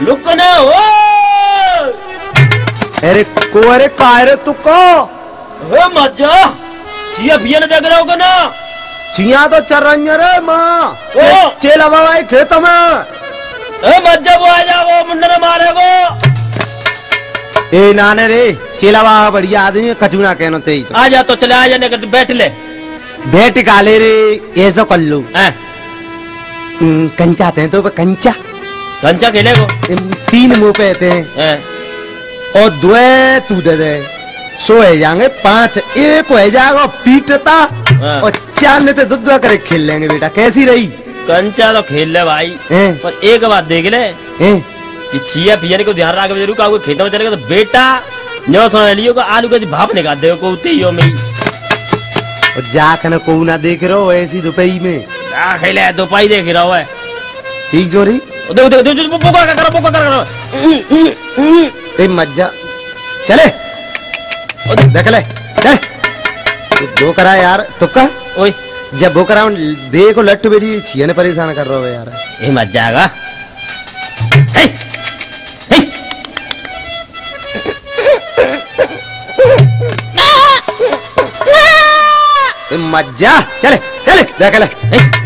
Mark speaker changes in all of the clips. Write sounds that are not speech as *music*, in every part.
Speaker 1: Look ना हो।
Speaker 2: अरे को अरे रे तू को?
Speaker 1: हो मज़ा चिया पिया ने देख रहा होगा ना।
Speaker 2: चिया तो चर रही है रे माँ। चेला बाबा खेत में।
Speaker 1: ए मज़ा वो आ जा वो मुंडा ने मारेगो
Speaker 2: ए नाने रे चेला बाबा बढ़िया आदमी है, कचूना कहनो तेज
Speaker 1: आ जा तो चले आ जाने बैठ ले।
Speaker 2: भेट काले रे ऐसो कर लो कंचा थे तो कंचा।
Speaker 1: कंचा खेलेगो
Speaker 2: तीन मुँह पे थे और दो तू दे दे। सो है जाएँगे पाँच एक हो जाएगा पीटता
Speaker 1: हाँ।
Speaker 2: और चार ने तो दुआ करे खेल लेंगे बेटा। कैसी रही?
Speaker 1: कंचा तो खेल ले भाई पर एक बात देख ले। कि छिया पिया को ध्यान रखे ज़रूर का खेत में चलेगा तो बेटा न्यो सुन लियो को आलू का भाप निकाल दे को उतियो में। ही।
Speaker 2: और जाकर को ना देख रहे हो ऐसी दोपहरी में।
Speaker 1: आ खेले दो देख रहा है।
Speaker 2: ठीक जो रही?
Speaker 1: देखो देखो देखो पोका का करो पोका करो
Speaker 2: ए मज्जा। चले। देख ले। चल। दो करा यार तुक्का
Speaker 1: ओए।
Speaker 2: जब वो करा देखो लट्टू बेटी छिया ने परेशान कर रहा हो यार।
Speaker 1: ये मत जाएगा हे। हे।
Speaker 2: ए मज्जा। चले चले देख ले।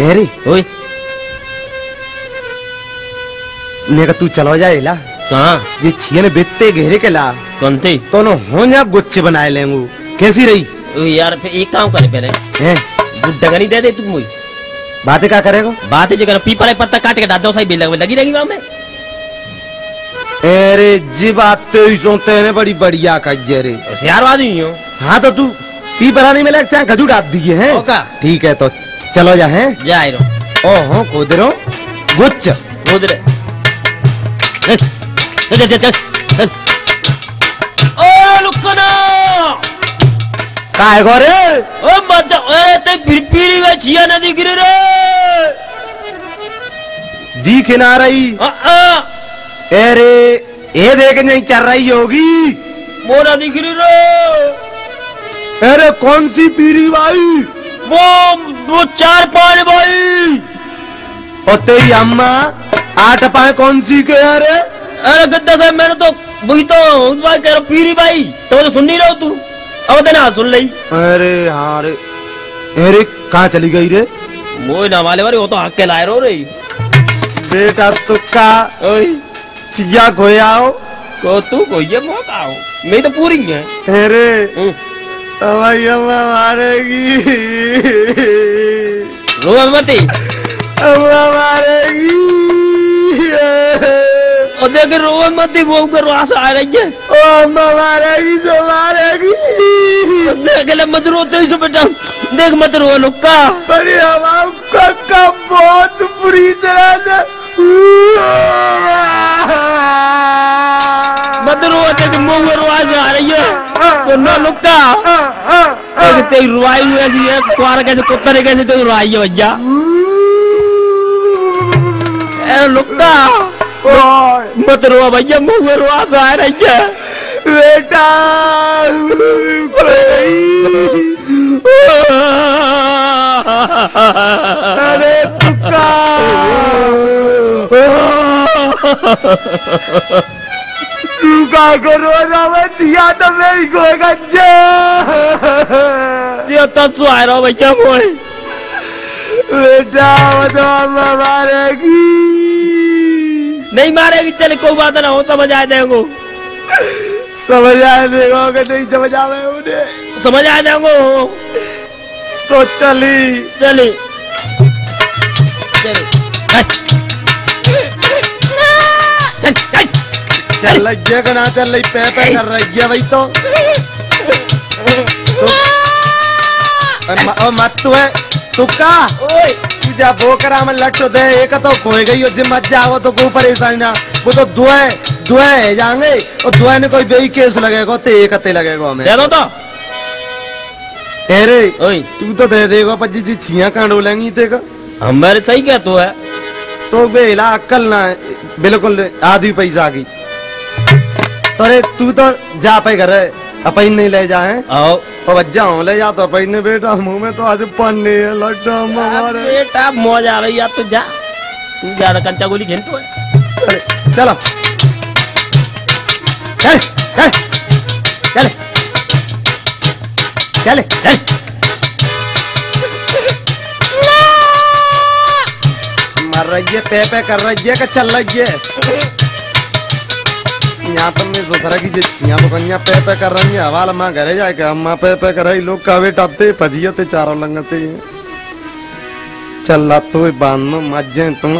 Speaker 2: एरी
Speaker 1: ओए।
Speaker 2: ने का तू चलो जाए ला
Speaker 1: कहाँ?
Speaker 2: ये छिया ने बित्ते घेरे के ला।
Speaker 1: कौन थी
Speaker 2: तो नो हो जा गुच्छ बनाए लेंगू। कैसी रही?
Speaker 1: ओ यार फिर एक काम करे पहले।
Speaker 2: हैं?
Speaker 1: नहीं दे दे तू मुझे।
Speaker 2: बातें क्या करेगा?
Speaker 1: बात है जगह पीपल एक पत्ता काट के डाल दो सही बिल लगी रहेगी वहाँ में?
Speaker 2: अरे जी बात तो तेईसों तेने बड़ी बढ़िया कही रे।
Speaker 1: होशियार आदमी हो।
Speaker 2: हाँ तो तू पी बना नहीं मिला चाहे खजू डाल दिए हैं। ठीक है तो। चलो जा हैं।
Speaker 1: रो
Speaker 2: गुच्छ।
Speaker 1: उधर चल चल चल चल चल। ओ लुकना
Speaker 2: काय गोरे
Speaker 1: ओ मत ए ते फिर पीली छिया ना दिख रही रे।
Speaker 2: दिख ना रही।
Speaker 1: आ आ।
Speaker 2: अरे ये देख नहीं चल रही होगी।
Speaker 1: मोरा दिख रही रे।
Speaker 2: अरे कौन सी पीरी भाई
Speaker 1: वो वो चार पाँच भाई।
Speaker 2: और तेरी अम्मा आठ पाए कौन सी के अरे
Speaker 1: अरे गद्दा साहब मैंने तो वही तो बात कह रहा पीरी भाई तो तो सुन नहीं रहा तू? अब देना सुन ली।
Speaker 2: अरे हाँ रे। अरे कहाँ चली गई रे?
Speaker 1: वो ना वाले वाले वो तो हक के लाए रो रही।
Speaker 2: बेटा तुक्का चिया खोयाओ
Speaker 1: को तू को मौका हो मैं तो पूरी है।
Speaker 2: अरे
Speaker 1: हम्म,
Speaker 2: हमारी अम्मा मारेगी
Speaker 1: रो मती
Speaker 2: अम्मा मारेगी
Speaker 1: और देख रो मत वो कर आस आ रही है
Speaker 2: ओ अम्मा मारेगी जो मारेगी
Speaker 1: देख ले मत रो तेज बेटा देख मत रो लुक्का
Speaker 2: अरे हमारा कक्का बहुत बुरी तरह से
Speaker 1: मत रो देख मुँह में आ रही है। तो ना लुक्का देख तेरी रुआई हुई ऐसी है कुआर कैसे कुत्ता ने कैसे तो रुआई है भैया? ए लुक्का मत रो भैया मुँह में आ रही है।
Speaker 2: बेटा। अरे तुक्का। *laughs* *laughs* तू का करो तो मेरी
Speaker 1: ये तो तू आ रहा भैया मोए
Speaker 2: बेटा वो तो अम्मा मारेगी।
Speaker 1: नहीं मारेगी चल कोई बात ना हो समझ आ जाएँगे
Speaker 2: समझ आए देखो कि नहीं समझ आवे उन्हें।
Speaker 1: समझ आ जाएँगे
Speaker 2: तो चली।
Speaker 1: चली। चले। चल चल।
Speaker 2: चल रही है कि ना चल रही पे पे कर रही है भाई तो, तो और मत तू है तुक्का
Speaker 1: ओए।
Speaker 2: तू जा वो करा में लट्टो दे एक तो खोए गई और जिम मत जाओ तो कोई परेशानी ना वो तो दुए दुए है जाएँगे और दुए ने कोई बेई केस लगेगा तो एक हते लगेगा हमें।
Speaker 1: दे दो तो।
Speaker 2: अरे
Speaker 1: ओए।
Speaker 2: तू तो दे देगा पच्ची जी छिया कांडो लेंगी तेगा
Speaker 1: हमारे सही क्या तो है?
Speaker 2: तो बेला अक्कल ना है बिल्कुल आधी पैसा की। तो अरे तू तो जा पे घर। अपन नहीं ले जाए।
Speaker 1: आओ।
Speaker 2: और बच्चा हूँ ले जा तो अपन ने बेटा मुँह में तो आज पन्नी है लड्डू हमारे
Speaker 1: बेटा मौज आ रही है तो जा। तू ज़्यादा कंचा गोली खेलतो है
Speaker 2: चले। चलो चले। चले। चले चले। चले मर रही है पे पे कर रही है कि चल रही है? यहाँ पर मैं सोच रहा कि जे- यहाँ पर कन्या पे पे कर रही है, हवाला माँ घरे जाके अम्मा पे पे कर रही लोग कावे टापते भजियते चारों लंगते चल ला तो बांधो मज़े तुम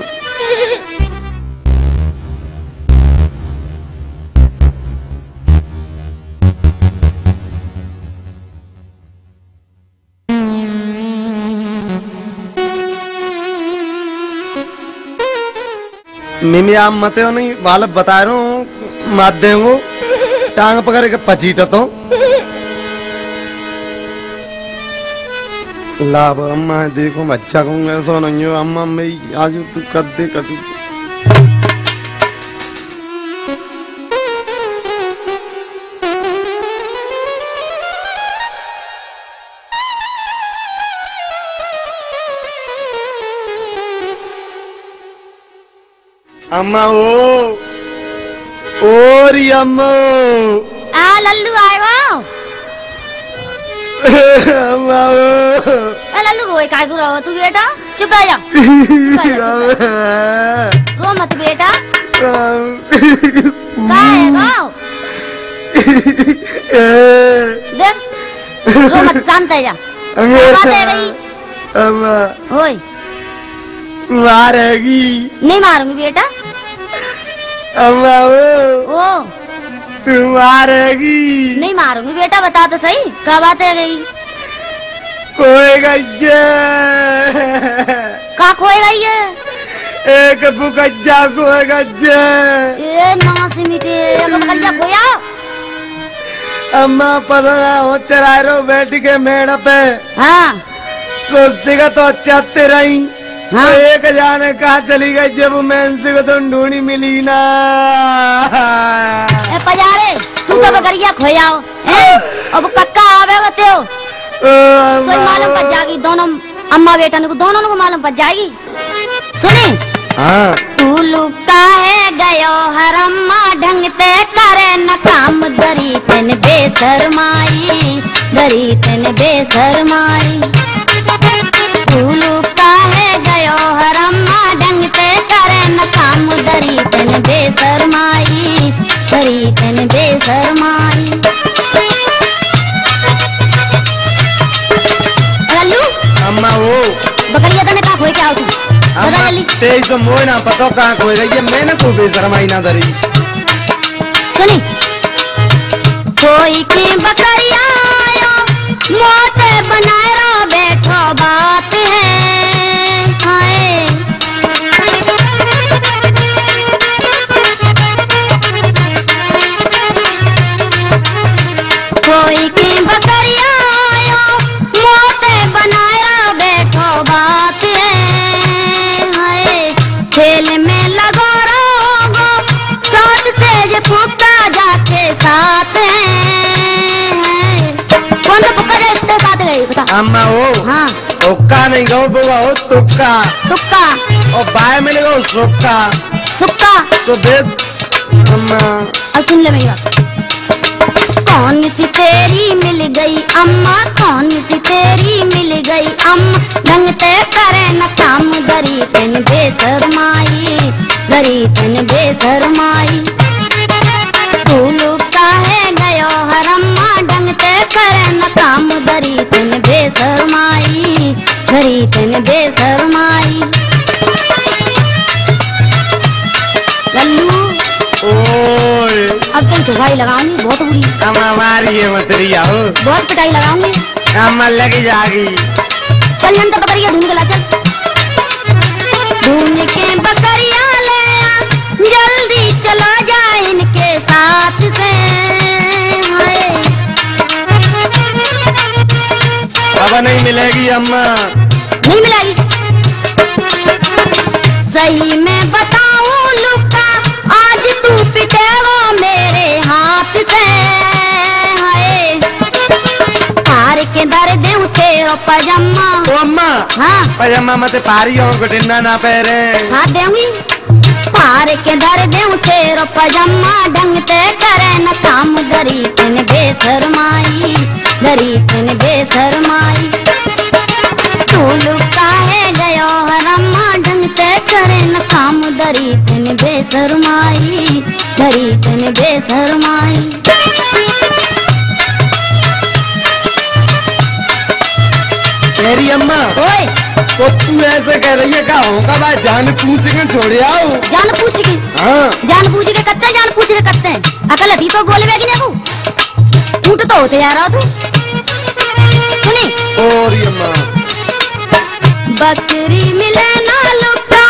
Speaker 2: मिमी आप मत हो नहीं वाल बता रहा हूँ मात देंगो टांग पकड़ के पचीट तो लाभ अम्मा देखो मैं अच्छा कहूँगा ऐसा नहीं अम्मा मैं आज तू कर दे कर अम्मा, ओ! ओरी अम्मा
Speaker 3: आ लल्लू आयो
Speaker 2: अम्मा ओ
Speaker 3: ए लल्लू रोए काय तू रहो तू बेटा चुप रह जा रो मत बेटा का है गाओ देख रो मत शांत है जा क्या बात है गई
Speaker 2: अम्मा
Speaker 3: ओए
Speaker 2: मारेगी
Speaker 3: नहीं मारूँगी बेटा
Speaker 2: अम्मा ओ।
Speaker 3: ओ।
Speaker 2: तू मारेगी।
Speaker 3: नहीं मारूँगी बेटा बता तो सही। बात है गई?
Speaker 2: कोई गज्जे
Speaker 3: का खोए गई है
Speaker 2: एक बुकज्जा कोई गज्जे
Speaker 3: ए नास मिटे। अब कलिया खोया?
Speaker 2: अम्मा पदरा हो चराए रो बैठ के मेड़ पे।
Speaker 3: हाँ।
Speaker 2: सोचती का तो अच्छा तेरा ही। तो एक जाने कहा चली गई जब मैं इनसे को तुम ढूंढी मिली ना?
Speaker 3: ए पजारे तू तो बकरिया खोयाओ हैं? अब कक्का आवे बते हो सोई मालूम पड़ जाएगी दोनों अम्मा बेटा को दोनों को मालूम पड़ जाएगी। सुनी?
Speaker 2: हाँ।
Speaker 3: तू लुका है गयो हरम्मा ढंगते करे न काम। दरी तेन बेसरमाई दरी तेन बेसरमाई तू लुका गयो हरम्मा ढंगते करे न काम दरी तेन बेसरमाई दरी तेन बेसरमाई। लल्लू
Speaker 2: अम्मा वो।
Speaker 3: बकरिया तने का खोई के आओ तू बता जल्दी
Speaker 2: तेईस तो मोह ना पता कहाँ खोई गई है मैंने को बेशरमाई ना धरी।
Speaker 3: सुनी। कोई की बकरिया आयो मोटे बनाए रो
Speaker 2: अम्मा वो
Speaker 3: हाँ
Speaker 2: ओक्का नहीं गो बुआ हो तुक्का
Speaker 3: तुक्का
Speaker 2: और बाय में नहीं गो सुक्का
Speaker 3: सुक्का
Speaker 2: तो बेद अम्मा
Speaker 3: अब सुन ले मेरी बात कौन सी तेरी मिल गई अम्मा कौन सी तेरी मिल गई अम्मा ढंगते करे न काम दरी तन बेसरमाई दरी तन बेसरमाई तू लुका है दरी तन बेसरमाई दरी तन बेसरमाई। लल्लू
Speaker 2: ओए।
Speaker 3: अब तुम सुखाई लगाऊँगी बहुत बुरी।
Speaker 2: अम्मा मारी है मतरिया हो।
Speaker 3: बहुत पिटाई लगाऊँगी।
Speaker 2: अम्मा लगी जागी।
Speaker 3: चल तो बकरिया ढूंढ के ला चल। ढूंढ के बकरिया ले आ जल्दी
Speaker 2: अब नहीं मिलेगी अम्मा।
Speaker 3: नहीं मिलेगी। सही में बताऊँ लुका आज तू पिटेगा मेरे हाथ से। हाय। हार के दर दे तेरो पजामा।
Speaker 2: ओ अम्मा
Speaker 3: हाँ।
Speaker 2: पजामा मत पारी हो गुटिन्ना ना पहरे।
Speaker 3: हाँ देंगी पार के धर देऊ तेरो पजामा ढंग ते करे न काम। दरी तिन बेशरमाई दरी तिन बेशरमाई। तू लुका है गयो हरमा ढंग ते करे न काम। दरी तिन बेशरमाई दरी तिन बेशरमाई।
Speaker 2: तेरी अम्मा।
Speaker 3: ओए।
Speaker 2: तो तू ऐसे कह रही है का होगा भाई जान पूछ के छोड़ आओ।
Speaker 3: जान पूछ के?
Speaker 2: हाँ।
Speaker 3: जान पूछ के करते जान पूछ के करते अकल अभी तो बोलवे कि नहीं ऊँट तो होते यार तू सुनी?
Speaker 2: और अम्मा
Speaker 3: बकरी मिले ना लुका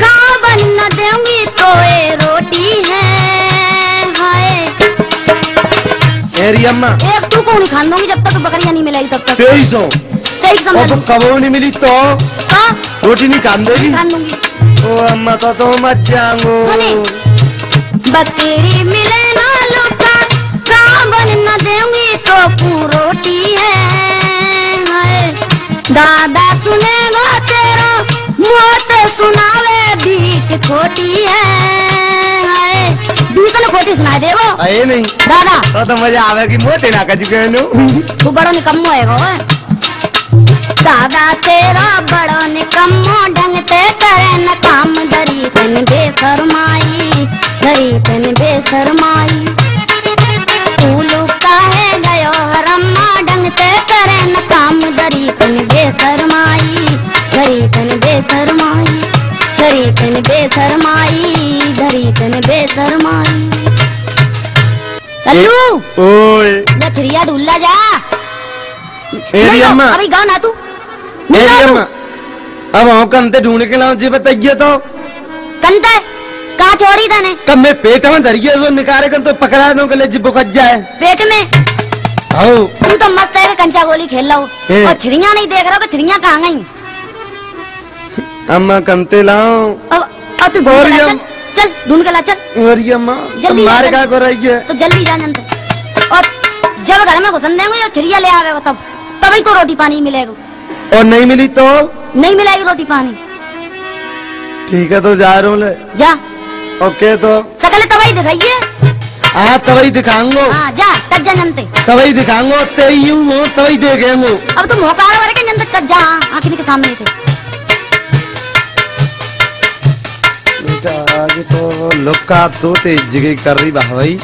Speaker 3: का बन न देंगी तो ये रोटी है।
Speaker 2: तेरी अम्मा।
Speaker 3: एक तू को नहीं खान? दूँगी जब तक बकरियाँ नहीं मिलेगी तब तक।
Speaker 2: तेईस हो।
Speaker 3: समझ
Speaker 2: अब कबो नहीं मिली तो? रोटी नहीं खान देगी?
Speaker 3: खान दूँगी।
Speaker 2: ओ अम्मा तो तो मत जाऊंगो
Speaker 3: बकरी मिले ना लुका का बन न देंगी तो रोटी है। दादा सुनेगा तेरा सुनावे बीच खोटी है। खोटी सुना देगो
Speaker 2: आए नहीं
Speaker 3: दादा
Speaker 2: तो तो मज़ा आवेगी मोटे ना कजू कहनो
Speaker 3: तू बड़ो निकम्मो है गो दादा तेरा बड़ो निकम्मो ढंग ते करे न काम दरी तन बेशरमाई दरी तन बेशरमाई तू लुका है गयो हरम्मा ढंग ते करे न काम दरी तन बेशरमाई दरी तन बेशरमाई दरी तन बेशरमाई दरी तन बेशरमाई कल्लू
Speaker 2: ओए
Speaker 3: या थिरिया ढूला जा
Speaker 2: अम्मा
Speaker 3: तो, अभी गाओ ना तू।
Speaker 2: अम्मा। अब हम कंते ढूंढ के लाऊं जी बताइए तो।
Speaker 3: कंता कहाँ छोड़ी तने?
Speaker 2: कब मैं पेट में धरिए तो निकाले कर तो पकड़ा दूँ गले जी बुकत जाए।
Speaker 3: पेट में?
Speaker 2: आओ।
Speaker 3: तू तो मस्त है कंचा गोली खेल हो और छिड़िया नहीं देख रहा हो कि छिड़िया कहाँ गई?
Speaker 2: अम्मा कंते लाऊं
Speaker 3: अब अब तू ढूंढ के चल ढूंढ के ला चल।
Speaker 2: और ये अम्मा
Speaker 3: जल्दी
Speaker 2: मार का को रही है
Speaker 3: तो जल्दी जा जनते और जब घर में घुसन देंगे और छिड़िया ले आवेगा तब तभी तो रोटी पानी मिलेगा।
Speaker 2: और नहीं मिली तो?
Speaker 3: नहीं मिलेगी रोटी पानी।
Speaker 2: ठीक है तो जा रहा हूँ ले
Speaker 3: जा।
Speaker 2: ओके तो।
Speaker 3: सकल तबाही दिखाइए।
Speaker 2: हाँ तभी दिखाऊंगो।
Speaker 3: हाँ जा तब जा जनते
Speaker 2: तभी दिखाऊंगो ते यूँ हो तभी देखेंगो।
Speaker 3: अब तो मौका आ रहा है कि तब जा आखिर के सामने से
Speaker 2: तो लुक्का तो तेज जगह कर रही भाई।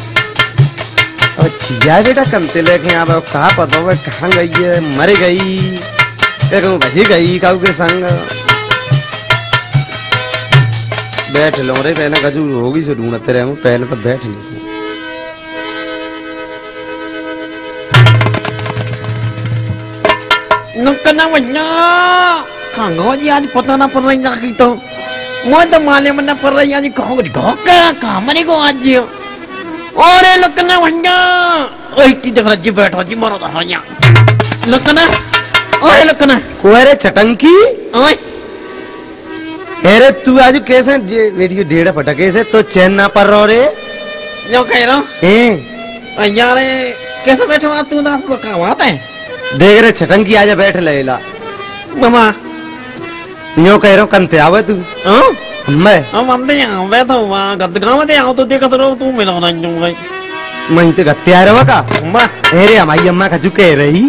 Speaker 2: और छिया बेटा कंते लेके यहाँ पे कहाँ पता होगा कहाँ गई है? मर गई। कहूँ भजी गई काऊ के संग। बैठ लो रे पहले गजू, होगी से ढूंढते रहे पहले तो बैठ ली।
Speaker 1: Nukana wanya. Kango ji आज पता ना पड़ रही तो मैं तो। माले में ना पड़ रही आज कहो कि धोखा कामने को आज अरे लकना वanya ओए की देख रहा जी बैठो जी मरो तो हया लकना ओए लकना।
Speaker 2: कोरे चटंकी।
Speaker 1: ओए।
Speaker 2: अरे तू आज कैसे जे- मेरी डेढ़ फटा कैसे तो चैन ना पड़ रहा रे।
Speaker 1: जो कह रहा
Speaker 2: हैं।
Speaker 1: यार कैसे बैठो आज तू ना तो कहाँ आता है।
Speaker 2: देख रे छटंकी आजा बैठ लेला
Speaker 1: मामा
Speaker 2: यूँ कह रहा हूँ कंते आवे तू
Speaker 1: हाँ
Speaker 2: मैं
Speaker 1: हम हम तो यहाँ बैठो वहाँ गदगांव में आओ तो देखा तो रहो तू मिला ना जो भाई
Speaker 2: वहीं ते गत्ते आ रहा का
Speaker 1: अम्मा
Speaker 2: अरे हमारी अम्मा का कह रही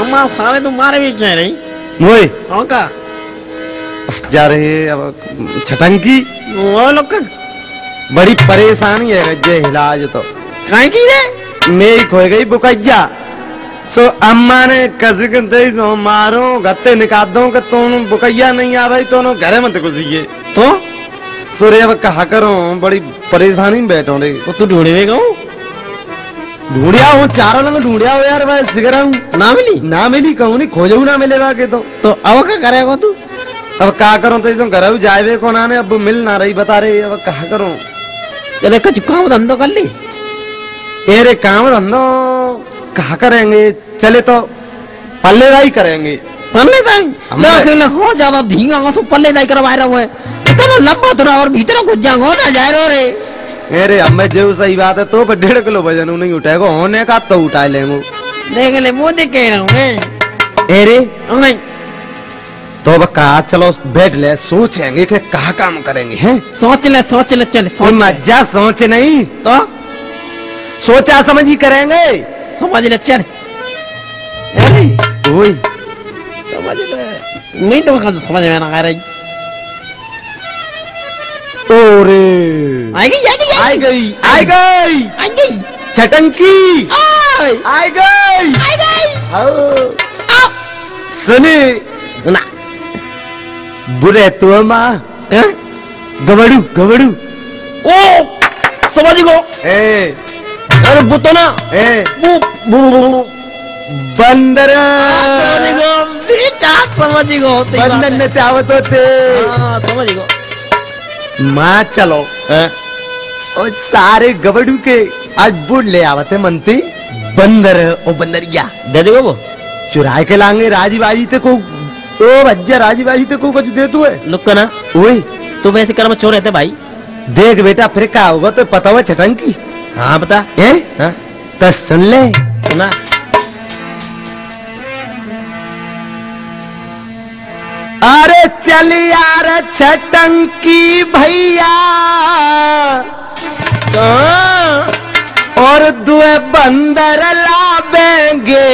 Speaker 1: अम्मा सारे तुम्हारे भी कह रही
Speaker 2: मोए
Speaker 1: हाँ का
Speaker 2: जा रहे अब छटंकी
Speaker 1: वो लोग
Speaker 2: बड़ी परेशानी है गज्जे इलाज तो
Speaker 1: काहे की रे
Speaker 2: मेरी खो गई बुकैया सो अम्मा ने कसी के दे सो मारो गत्ते निकाल दो कि तुम बुकैया नहीं आ भाई तो घरे मत घुसिए
Speaker 1: तो?
Speaker 2: सो रे अब कहा करो बड़ी परेशानी में बैठो रे।
Speaker 1: तो तू ढूंढे गो
Speaker 2: ढूंढिया हूँ चारों लंग ढूंढिया हो यार भाई सिगरा हूँ
Speaker 1: ना मिली?
Speaker 2: ना मिली कहूँ नहीं खोजू ना मिलेगा के तो।
Speaker 1: तो अब क्या करेगा तू?
Speaker 2: अब का करो तो इसमें घर जाए को ना ने अब मिल ना रही बता रही अब कहा करो।
Speaker 1: चले कच काम धंधो कर ली।
Speaker 2: ये रे काम धंधो। कहा करेंगे? चले तो पल्लेदारी करेंगे।
Speaker 1: पल्ले दाई
Speaker 2: हमने-
Speaker 1: हो ज़्यादा धींगा हो तो पल्ले दाई करवा रहा है। इतना लंबा थोड़ा और भीतर घुस जाओ ना जा रहे रे।
Speaker 2: अरे हमें जो सही बात है तो पर डेढ़ किलो वज़न नहीं उठाएगा होने का तो उठा लेंगे।
Speaker 1: देख ले वो देख कह रहा हूँ मैं
Speaker 2: अरे तो अब कहा चलो बैठ ले सोचेंगे कि कहा काम करेंगे हैं?
Speaker 1: सोच ले सोच ले चल सोच
Speaker 2: मज़ा सोच नहीं
Speaker 1: तो?
Speaker 2: सोचा समझ ही करेंगे।
Speaker 1: समझ ले चल अरे
Speaker 2: ओए
Speaker 1: समझ ले नहीं तो कहाँ समझ में ना आ रही
Speaker 2: ओरे
Speaker 1: आई गई आई गई
Speaker 2: आई गई आई गई
Speaker 1: आई गई ना।
Speaker 2: तू
Speaker 1: ओ
Speaker 2: ए
Speaker 1: अरे बुतो
Speaker 2: ए बंदर। बंदर। न चावत होते
Speaker 1: हाँ
Speaker 2: माँ चलो। और सारे गवड़ू के आज बुढ़ ले आवते मनती बंदर ओ बंदर बंदरिया
Speaker 1: दे देगो वो।
Speaker 2: चुराए के लांगे राज़ी बाजी ते को तो भज्जा राज़ी बाजी ते को कुछ दे तू है?
Speaker 1: लुक ना
Speaker 2: ओए।
Speaker 1: तू वैसे कर्म चोर रहते भाई।
Speaker 2: देख बेटा फिर क्या होगा तो पता हुआ छटंकी
Speaker 1: हाँ बता।
Speaker 2: ए?
Speaker 1: हाँ।
Speaker 2: तो सुन ले।
Speaker 1: सुना।
Speaker 2: अरे चल यार छटंकी भैया।
Speaker 1: कहाँ?
Speaker 2: और दुए बंदर लावेंगे।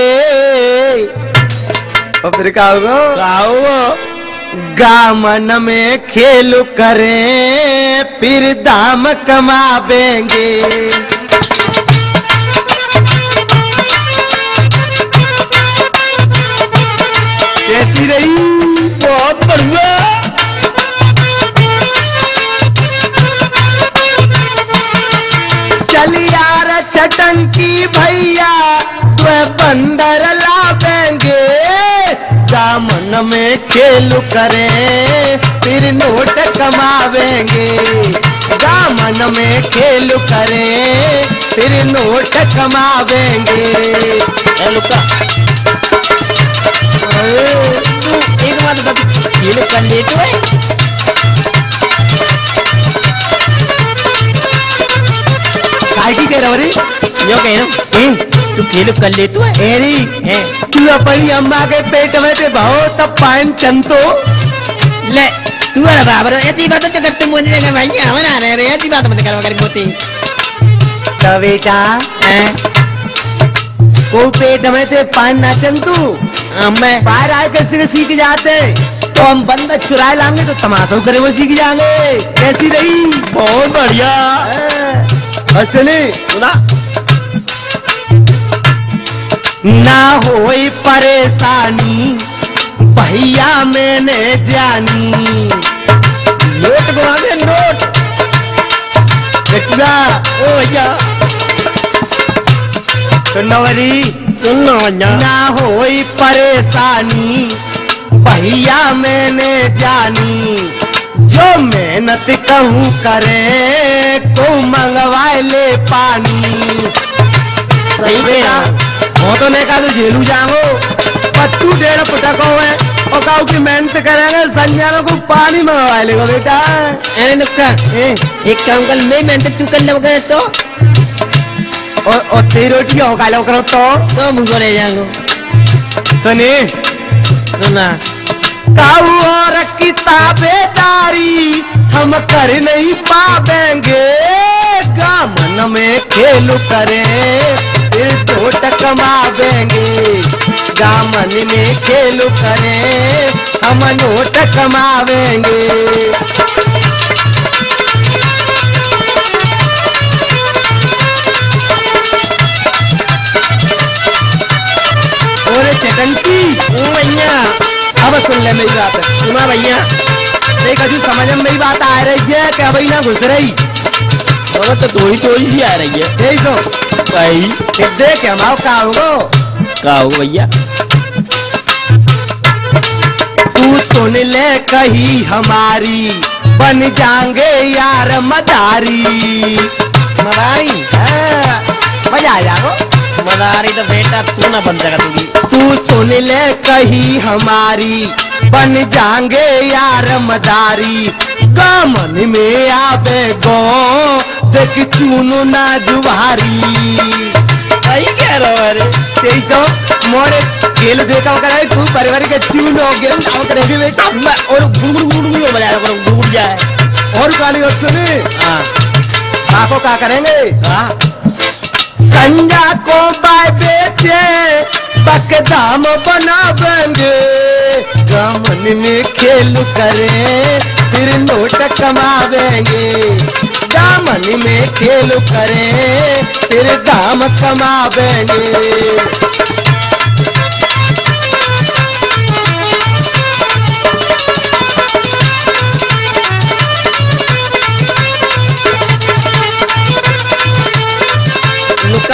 Speaker 2: और फिर होगा?
Speaker 1: आओ
Speaker 2: गामन में खेल करें, फिर दाम कमावेंगे। कैसी रही
Speaker 1: बढ़िया।
Speaker 2: चल यार चटंकी भैया तो बंदर में खेल करें, फिर नोट कमावेंगे। दामन में खेल करें, फिर नोट कमावेंगे।
Speaker 1: एक बात खेल कर ले तो है
Speaker 2: काय की कह रहा रे।
Speaker 1: यो कह रहा
Speaker 2: ए,
Speaker 1: तू खेल कर ले तो। है
Speaker 2: एरी
Speaker 1: हैं?
Speaker 2: तू अपनी अम्मा के पेट में ते भाव तब पान चंतो
Speaker 1: ले तू है बराबर ऐसी बात तो करते मुझे लगा भाई हमारा रहे रे ऐसी बात मत करो कर मोती।
Speaker 2: तो बेटा
Speaker 1: हैं?
Speaker 2: को पेट में ते पान ना चंतू
Speaker 1: हाँ, मैं
Speaker 2: बाहर आए कैसे सीख जाते? तो हम बंदा चुराए लाएँगे तो तमाशा करे वो सीख जाएँगे। कैसी रही?
Speaker 1: बहुत बढ़िया।
Speaker 2: असली
Speaker 1: सुना।
Speaker 2: ना होई परेशानी भैया मैंने जानी।
Speaker 1: नोट बना दे नोट।
Speaker 2: बेटा
Speaker 1: ओ भैया
Speaker 2: सुनवरी
Speaker 1: सुनना
Speaker 2: ना होई परेशानी भैया मैंने जानी। जो मेहनत कहूँ करे को मंगवाए ले पानी।
Speaker 1: सही
Speaker 2: बेटा
Speaker 1: बेटा
Speaker 2: वो तो नहीं कहा तो जेलू जाओ। पत्तू डेढ़ पुटको है और कहू की मेहनत करेंगे संजय को पानी मंगवा लेगा बेटा।
Speaker 1: नुक्का एक काम कर मैं मेहनत तू कर ले तो?
Speaker 2: और और तेरी रोटी हो खा लो करो तो।
Speaker 1: तो मुझको ले जाऊँगा।
Speaker 2: सुनी?
Speaker 1: सुना।
Speaker 2: काऊ और किताबेदारी हम कर नहीं पावेंगे। गामन में खेल करें फिर चोट कमावेंगे। गामन में खेल करें हम नोट कमावेंगे।
Speaker 1: भैया
Speaker 2: अब सुन ले मेरी बात।
Speaker 1: सुना भैया
Speaker 2: देख अजू समझ में मेरी बात आ रही है कि अभी ना घुस रही
Speaker 1: तो तो थोड़ी थोड़ी ही आ रही है।
Speaker 2: देख दो।
Speaker 1: भाई।
Speaker 2: देख हमारा का होगो
Speaker 1: का हो भैया।
Speaker 2: तू सुन ले कही हमारी बन जाएँगे यार मदारी। मदारी हाँ, मज़ा आ जाओ
Speaker 1: मदारी तो बेटा तू ना बन सका तू
Speaker 2: तू सुन ले कही हमारी बन जाएँगे यार मदारी। गामन में आवे गो देख चुनो ना जुहारी
Speaker 1: सही कह रहे हो अरे
Speaker 2: तेई तो मोरे खेल देखा करे तू परिवार के चून हो गया करेगी बेटा
Speaker 1: मैं और गुड़ गुड़ गुड़ गुड़ बजा रहा करो गुड़ गुड़ जाए।
Speaker 2: और गाली और सुनी?
Speaker 1: हाँ।
Speaker 2: आपको क्या करेंगे?
Speaker 1: हाँ।
Speaker 2: संजा को बाय बेचे बकदाम बनावेंगे गमन में खेल करें, फिर नोट कमावेंगे। दामन में खेल करें, फिर दाम कमावेंगे।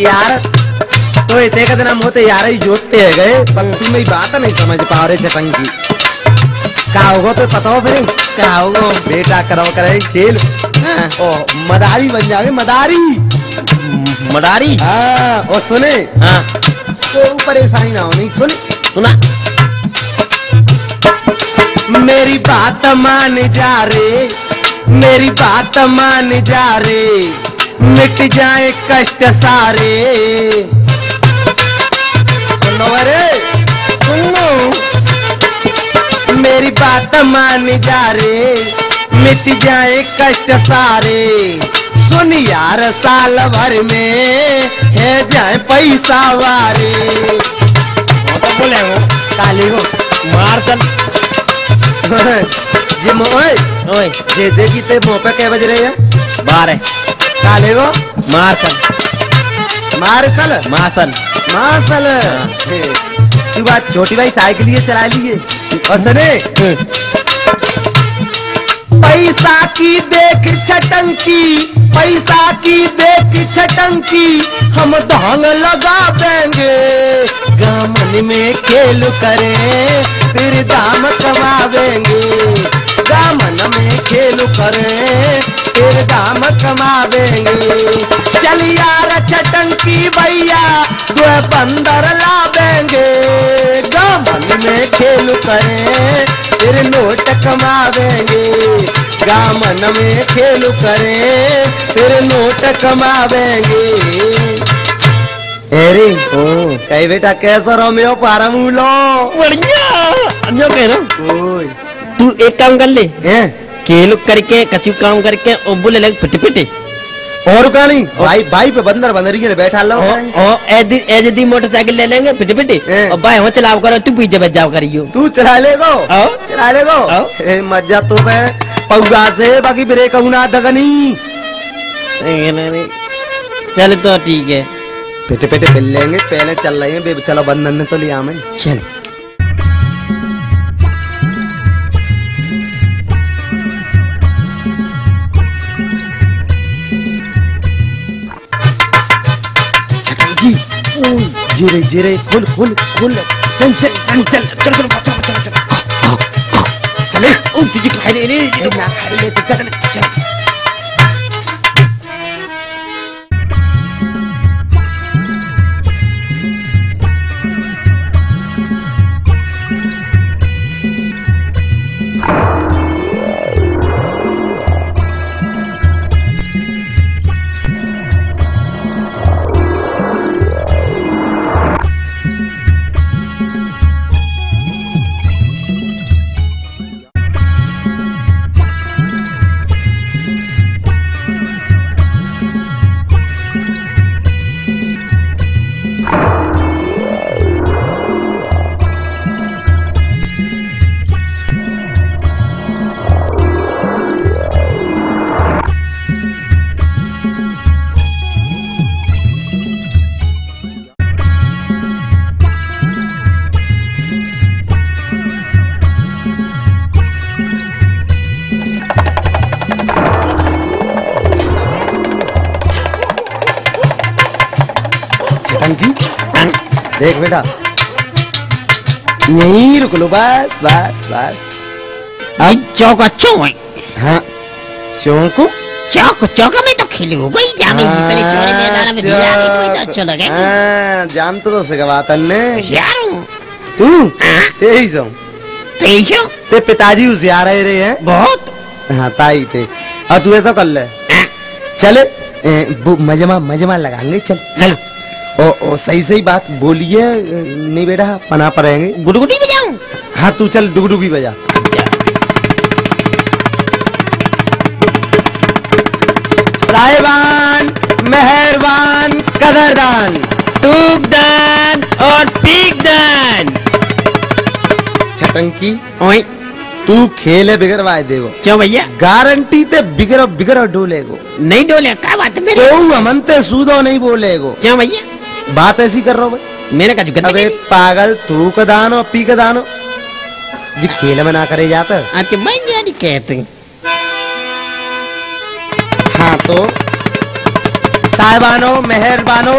Speaker 2: यार तो इतने का दिन होते यार ही जोतते है गए। पर तुम मेरी बात नहीं समझ पा रहे चटंकी का होगा तो पता हो फिर?
Speaker 1: क्या होगा?
Speaker 2: बेटा करो करे खेल।
Speaker 1: हाँ,
Speaker 2: ओ मदारी बन जावे मदारी।
Speaker 1: मदारी?
Speaker 2: हाँ और सुने।
Speaker 1: हाँ।
Speaker 2: कोई परेशानी ना हो नहीं सुन।
Speaker 1: सुना।
Speaker 2: मेरी बात मान जा रे मेरी बात मान जा रे। मिट जाए कष्ट सारे। सुनो रे सुनो। मेरी बात मान जा रे मिट जाए कष्ट सारे। सुन यार साल भर में है जाए पैसा वारे।
Speaker 1: तो बोले हो
Speaker 2: काली हो
Speaker 1: मार चल। *laughs*
Speaker 2: जी मोए
Speaker 1: ओए।
Speaker 2: जे देखी ते मुँह पे क्या बज रहे हैं।
Speaker 1: बाहर है।
Speaker 2: काले वो
Speaker 1: मार्सल चल
Speaker 2: मार्शल?
Speaker 1: मासल हाँ।
Speaker 2: तू बात छोटी भाई साइकिल ये चला लिए और सुने? पैसा की देख छटंकी पैसा की देख छटंकी हम धांग लगा देंगे। गामन में खेल करें फिर दाम कमावेंगे बंदर लावेंगे दामन में खेल करें फिर नोट कमावेंगे। गामन में खेल करें फिर नोट कमावेंगे। अरे कई बेटा कैसा रोमियो पारामूलो
Speaker 1: बढ़िया। जो कह रहा हूँ?
Speaker 2: ओए।
Speaker 1: तू एक काम कर ले।
Speaker 2: हैं?
Speaker 1: खेल करके कछु काम करके और बोले लग पिटे पिटे
Speaker 2: और का नहीं। भाई भाई पे बंदर बंदरी के बैठा लो।
Speaker 1: दी मोटरसाइकिल ले लेंगे पिटे पिटे। और भाई हम चलाव करो तू पीछे बच जाओ करियो।
Speaker 2: तू चला ले गो। चला ले गो। ए मज्जा तो मैं। पौगा से बाकी ब्रेक ना दगनी।
Speaker 1: चल तो ठीक है।
Speaker 2: पेटे पेटे मिल लेंगे पहले चल रहे हैं चलो बंधन ने तो लिया मैं
Speaker 1: चल।
Speaker 2: जीरे जीरे खुल खुल खुल चल चल चल चल
Speaker 1: चल चल चल चल चल
Speaker 2: चले
Speaker 1: ओ तुझे खाई ले
Speaker 2: देख बेटा। यहीं रुक लो बस बस बस।
Speaker 1: चौक अच्छो है।
Speaker 2: हाँ चौंको
Speaker 1: चौक चौक में तो खेली हो गई जामे पहले छोरे मैदान में दिया दी तो इतना अच्छा लगे
Speaker 2: हाँ जानते तो सके बात अन्ने
Speaker 1: यार हूँ।
Speaker 2: तू?
Speaker 1: हाँ?
Speaker 2: यही सो
Speaker 1: तेईस हो?
Speaker 2: ते पिताजी होशियार रहे रहे हैं।
Speaker 1: बहुत।
Speaker 2: हाँ ताई थे और तू ऐसा कर ले।
Speaker 1: हाँ,
Speaker 2: चले मजमा मजमा लगाएँगे चल।
Speaker 1: चलो।
Speaker 2: ओ, ओ सही सही बात। बोलिए नहीं बेटा पना पर रहेंगे।
Speaker 1: गुडगुडी बजाऊं?
Speaker 2: हाँ तू चल डुगडुगी बजा। साहिबान मेहरबान कदरदान
Speaker 1: टूकदान और पीकदान
Speaker 2: छटंकी
Speaker 1: ओए।
Speaker 2: तू खेले बिगर वाय देगो।
Speaker 1: चो भैया?
Speaker 2: गारंटी ते बिगर बिगर डोलेगो।
Speaker 1: नहीं डोले क्या बात है मेरे?
Speaker 2: तो हमनते सूदो नहीं बोलेगो।
Speaker 1: चो भैया?
Speaker 2: बात ऐसी कर रहा हूँ भाई
Speaker 1: मेरे का जुगत
Speaker 2: अबे पागल तू का दानो पी का दानो। जी खेल में ना करे जाता।
Speaker 1: अच्छा मैं क्या नहीं कहते?
Speaker 2: हाँ तो? साहिबानो मेहरबानो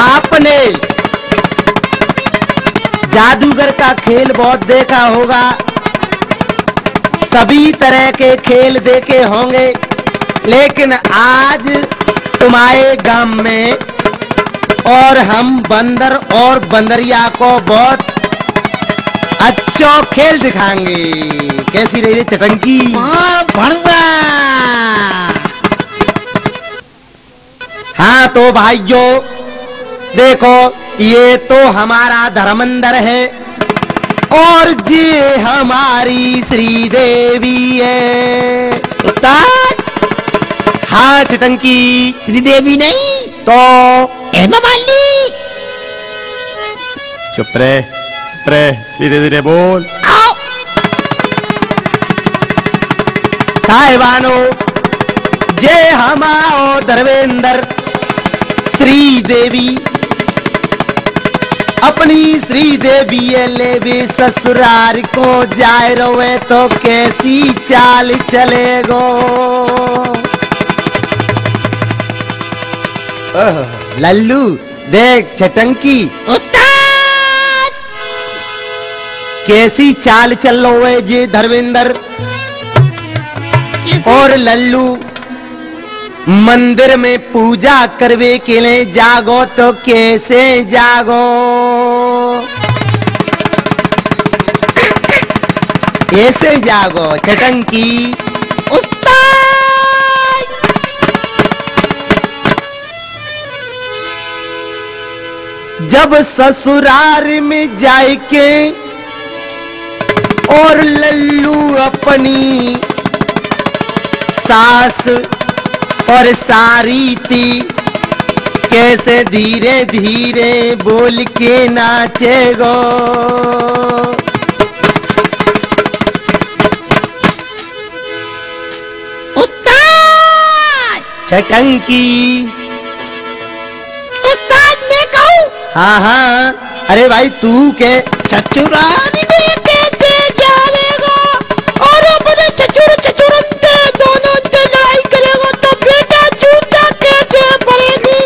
Speaker 2: आपने जादूगर का खेल बहुत देखा होगा। सभी तरह के खेल देखे होंगे लेकिन आज तुम्हारे गाँव में और हम बंदर और बंदरिया को बहुत अच्छा खेल दिखाएँगे। कैसी रही रे चटंकी
Speaker 1: हाँ
Speaker 2: हाँ तो भाइयों देखो ये तो हमारा धर्मंदर है और ये हमारी श्री देवी है हाँ चिटंकी
Speaker 1: श्रीदेवी नहीं।
Speaker 2: तो
Speaker 1: मालिनी
Speaker 2: चुप रे रे धीरे धीरे बोल।
Speaker 1: आओ।
Speaker 2: साहिबानो जय हमाओ धर्मेंद्र श्री देवी अपनी श्री देवी ले भी ससुराल को जाए रोए तो कैसी चाल चलेगो। लल्लू देख छटंकी
Speaker 1: उस्ताद!
Speaker 2: कैसी चाल चल लो है जी धर्मेंद्र। और लल्लू मंदिर में पूजा करवे के लिए जागो तो कैसे जागो? कैसे जागो चटंकी? जब ससुराल में जाए के और लल्लू अपनी सास और सारी थी कैसे धीरे धीरे बोल के नाचेगो
Speaker 1: उस्ताद!
Speaker 2: छटंकी हाँ हाँ अरे भाई तू के
Speaker 1: चचुरानी और अपने चचुर चचुरंते दोनों से लड़ाई करेगा तो बेटा जूता कैसे पड़ेगी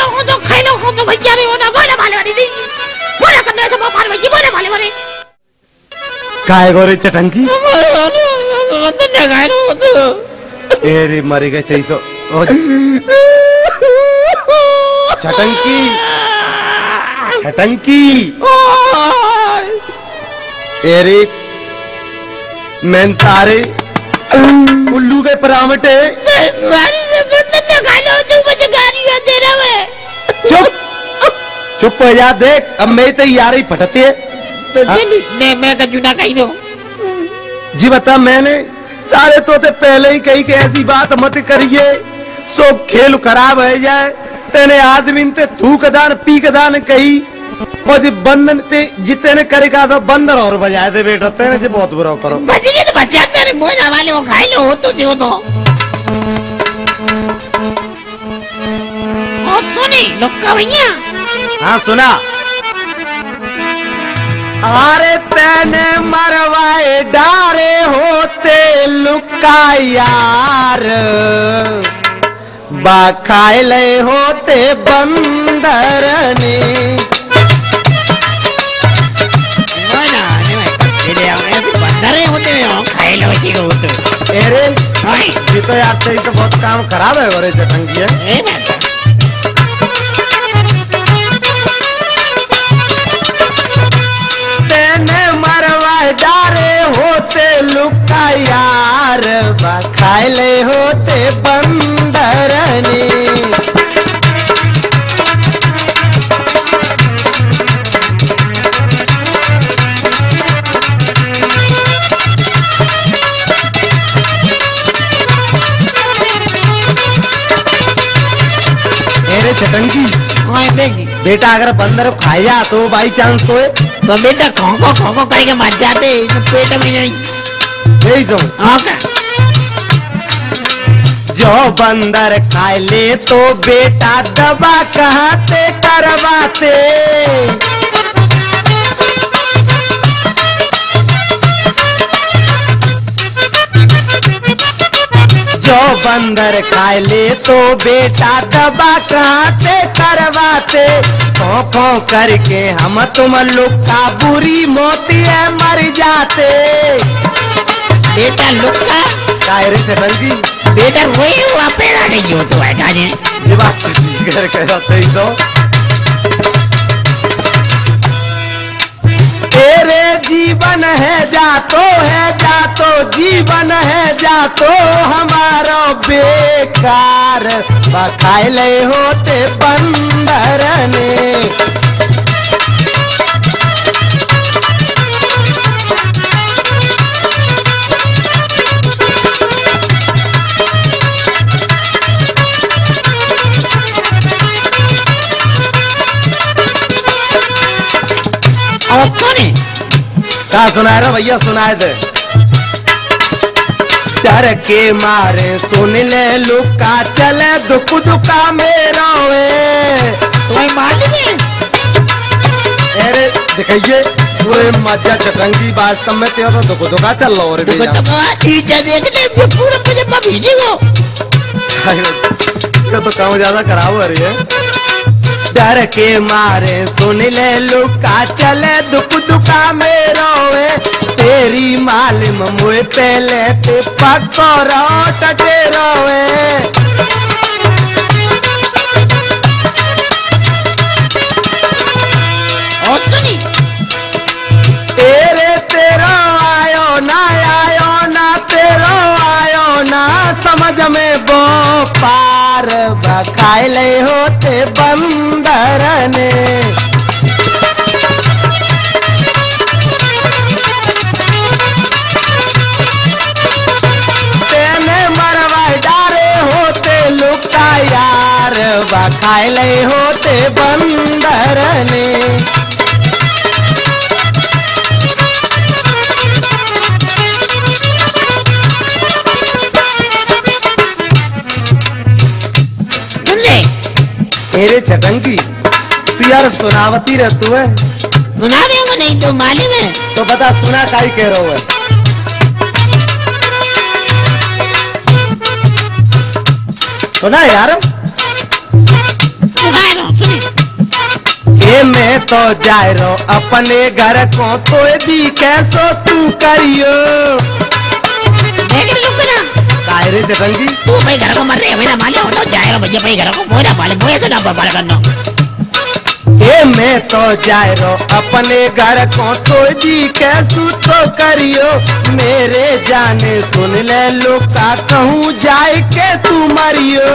Speaker 1: हो तो हो तो तो बोले भाले वाले
Speaker 2: काय गोरे चटंकी
Speaker 1: हो तो
Speaker 2: एरे मरे गए तेईस छटंकी छटंकी एरे मैं तारे उल्लू के परामटे
Speaker 1: तू है
Speaker 2: चुप चुप हो जा देख अब मैं तो यार ही फटते है
Speaker 1: तो
Speaker 2: हाँ?
Speaker 1: मैं का जूना खाई दो
Speaker 2: जी बता मैंने सारे तोते पहले ही कही कि ऐसी बात मत करिए। सो खेल खराब है जाए। तेने आदमी ते तू कदान पी कदान कही। और जी बंदन ते जितने करेगा तो बंदर और बजाए थे बेटा। तेने जी बहुत बुरा करो।
Speaker 1: बच गए तो बचा तेरे मोना वाले वो खाई लो हो तो दो तो। और सुनी लुक्का भैया।
Speaker 2: हाँ सुना। अरे तेने मरवाए डारे होते लुका यार। बाखाइले होते बंदर ने।
Speaker 1: हो
Speaker 2: अरे ये तो यार तेरी तो बहुत काम खराब है बड़े चटंगी है। यार होते बंदर ने अरे चटंगी।
Speaker 1: मैं देखी
Speaker 2: बेटा अगर बंदर खाया तो बाई चांस तो
Speaker 1: तो बेटा खोखो खोखो करके मर जाते पेट में नहीं।
Speaker 2: यही समझ
Speaker 1: हाँ
Speaker 2: जो बंदर खाए ले तो बेटा दबा कहते करवाते? जो बंदर खाए ले तो बेटा दबा कहते करवाते? खो खो करके हम तुम लुका बुरी मोती है मर जाते।
Speaker 1: बेटा लुक्का
Speaker 2: कायरे चटल जी
Speaker 1: बेटा वही हुआ पेड़ा नहीं हो तो है जाने
Speaker 2: ये बात तो ठीक है कह रहा ही तो। तेरे जीवन है जा तो है जा तो जीवन है जा तो हमारा बेकार। बखाइले होते बंदर ने। सुनाए रे भैया सुनाए दे। डर के मारे सुन ले लुका चले दुख दुखा मेरा वे। अरे दिखाइए पूरे मज़ा चटंगी वास्तव में तेरा तो दुख दुखा चल रहा और
Speaker 1: मैं
Speaker 2: तो काम ज़्यादा खराब हो रही है। डर के मारे, सुन ले लुका, चले दुख दुखा मेरो वे तेरी मालिम मुए पहले ते पकड़ो टटे रोवे। में वो पार बखाइले होते बंदर ने तेने डारे होते होते बंदर ने मेरे चटंगी तू यार सुनावती रह तू है।
Speaker 1: सुना देगा नहीं तो मालूम है।
Speaker 2: तो बता सुना का ही कह रहा है सुना यार।
Speaker 1: रहा हूँ,
Speaker 2: मैं तो जाए रो अपने घर को तो दी कैसो तू करियो।
Speaker 1: देख ले लोग से
Speaker 2: कायरे चटंगी
Speaker 1: तू भाई घर को मर रहे मेरा मालूम हो तो जाएगा भैया भाई घर को मोरा मोया ना करना।
Speaker 2: ये मैं तो जाए रो अपने घर को तो जी कैसू तो करियो। मेरे जाने सुन ले लोका कहूँ जाए के तू मरियो।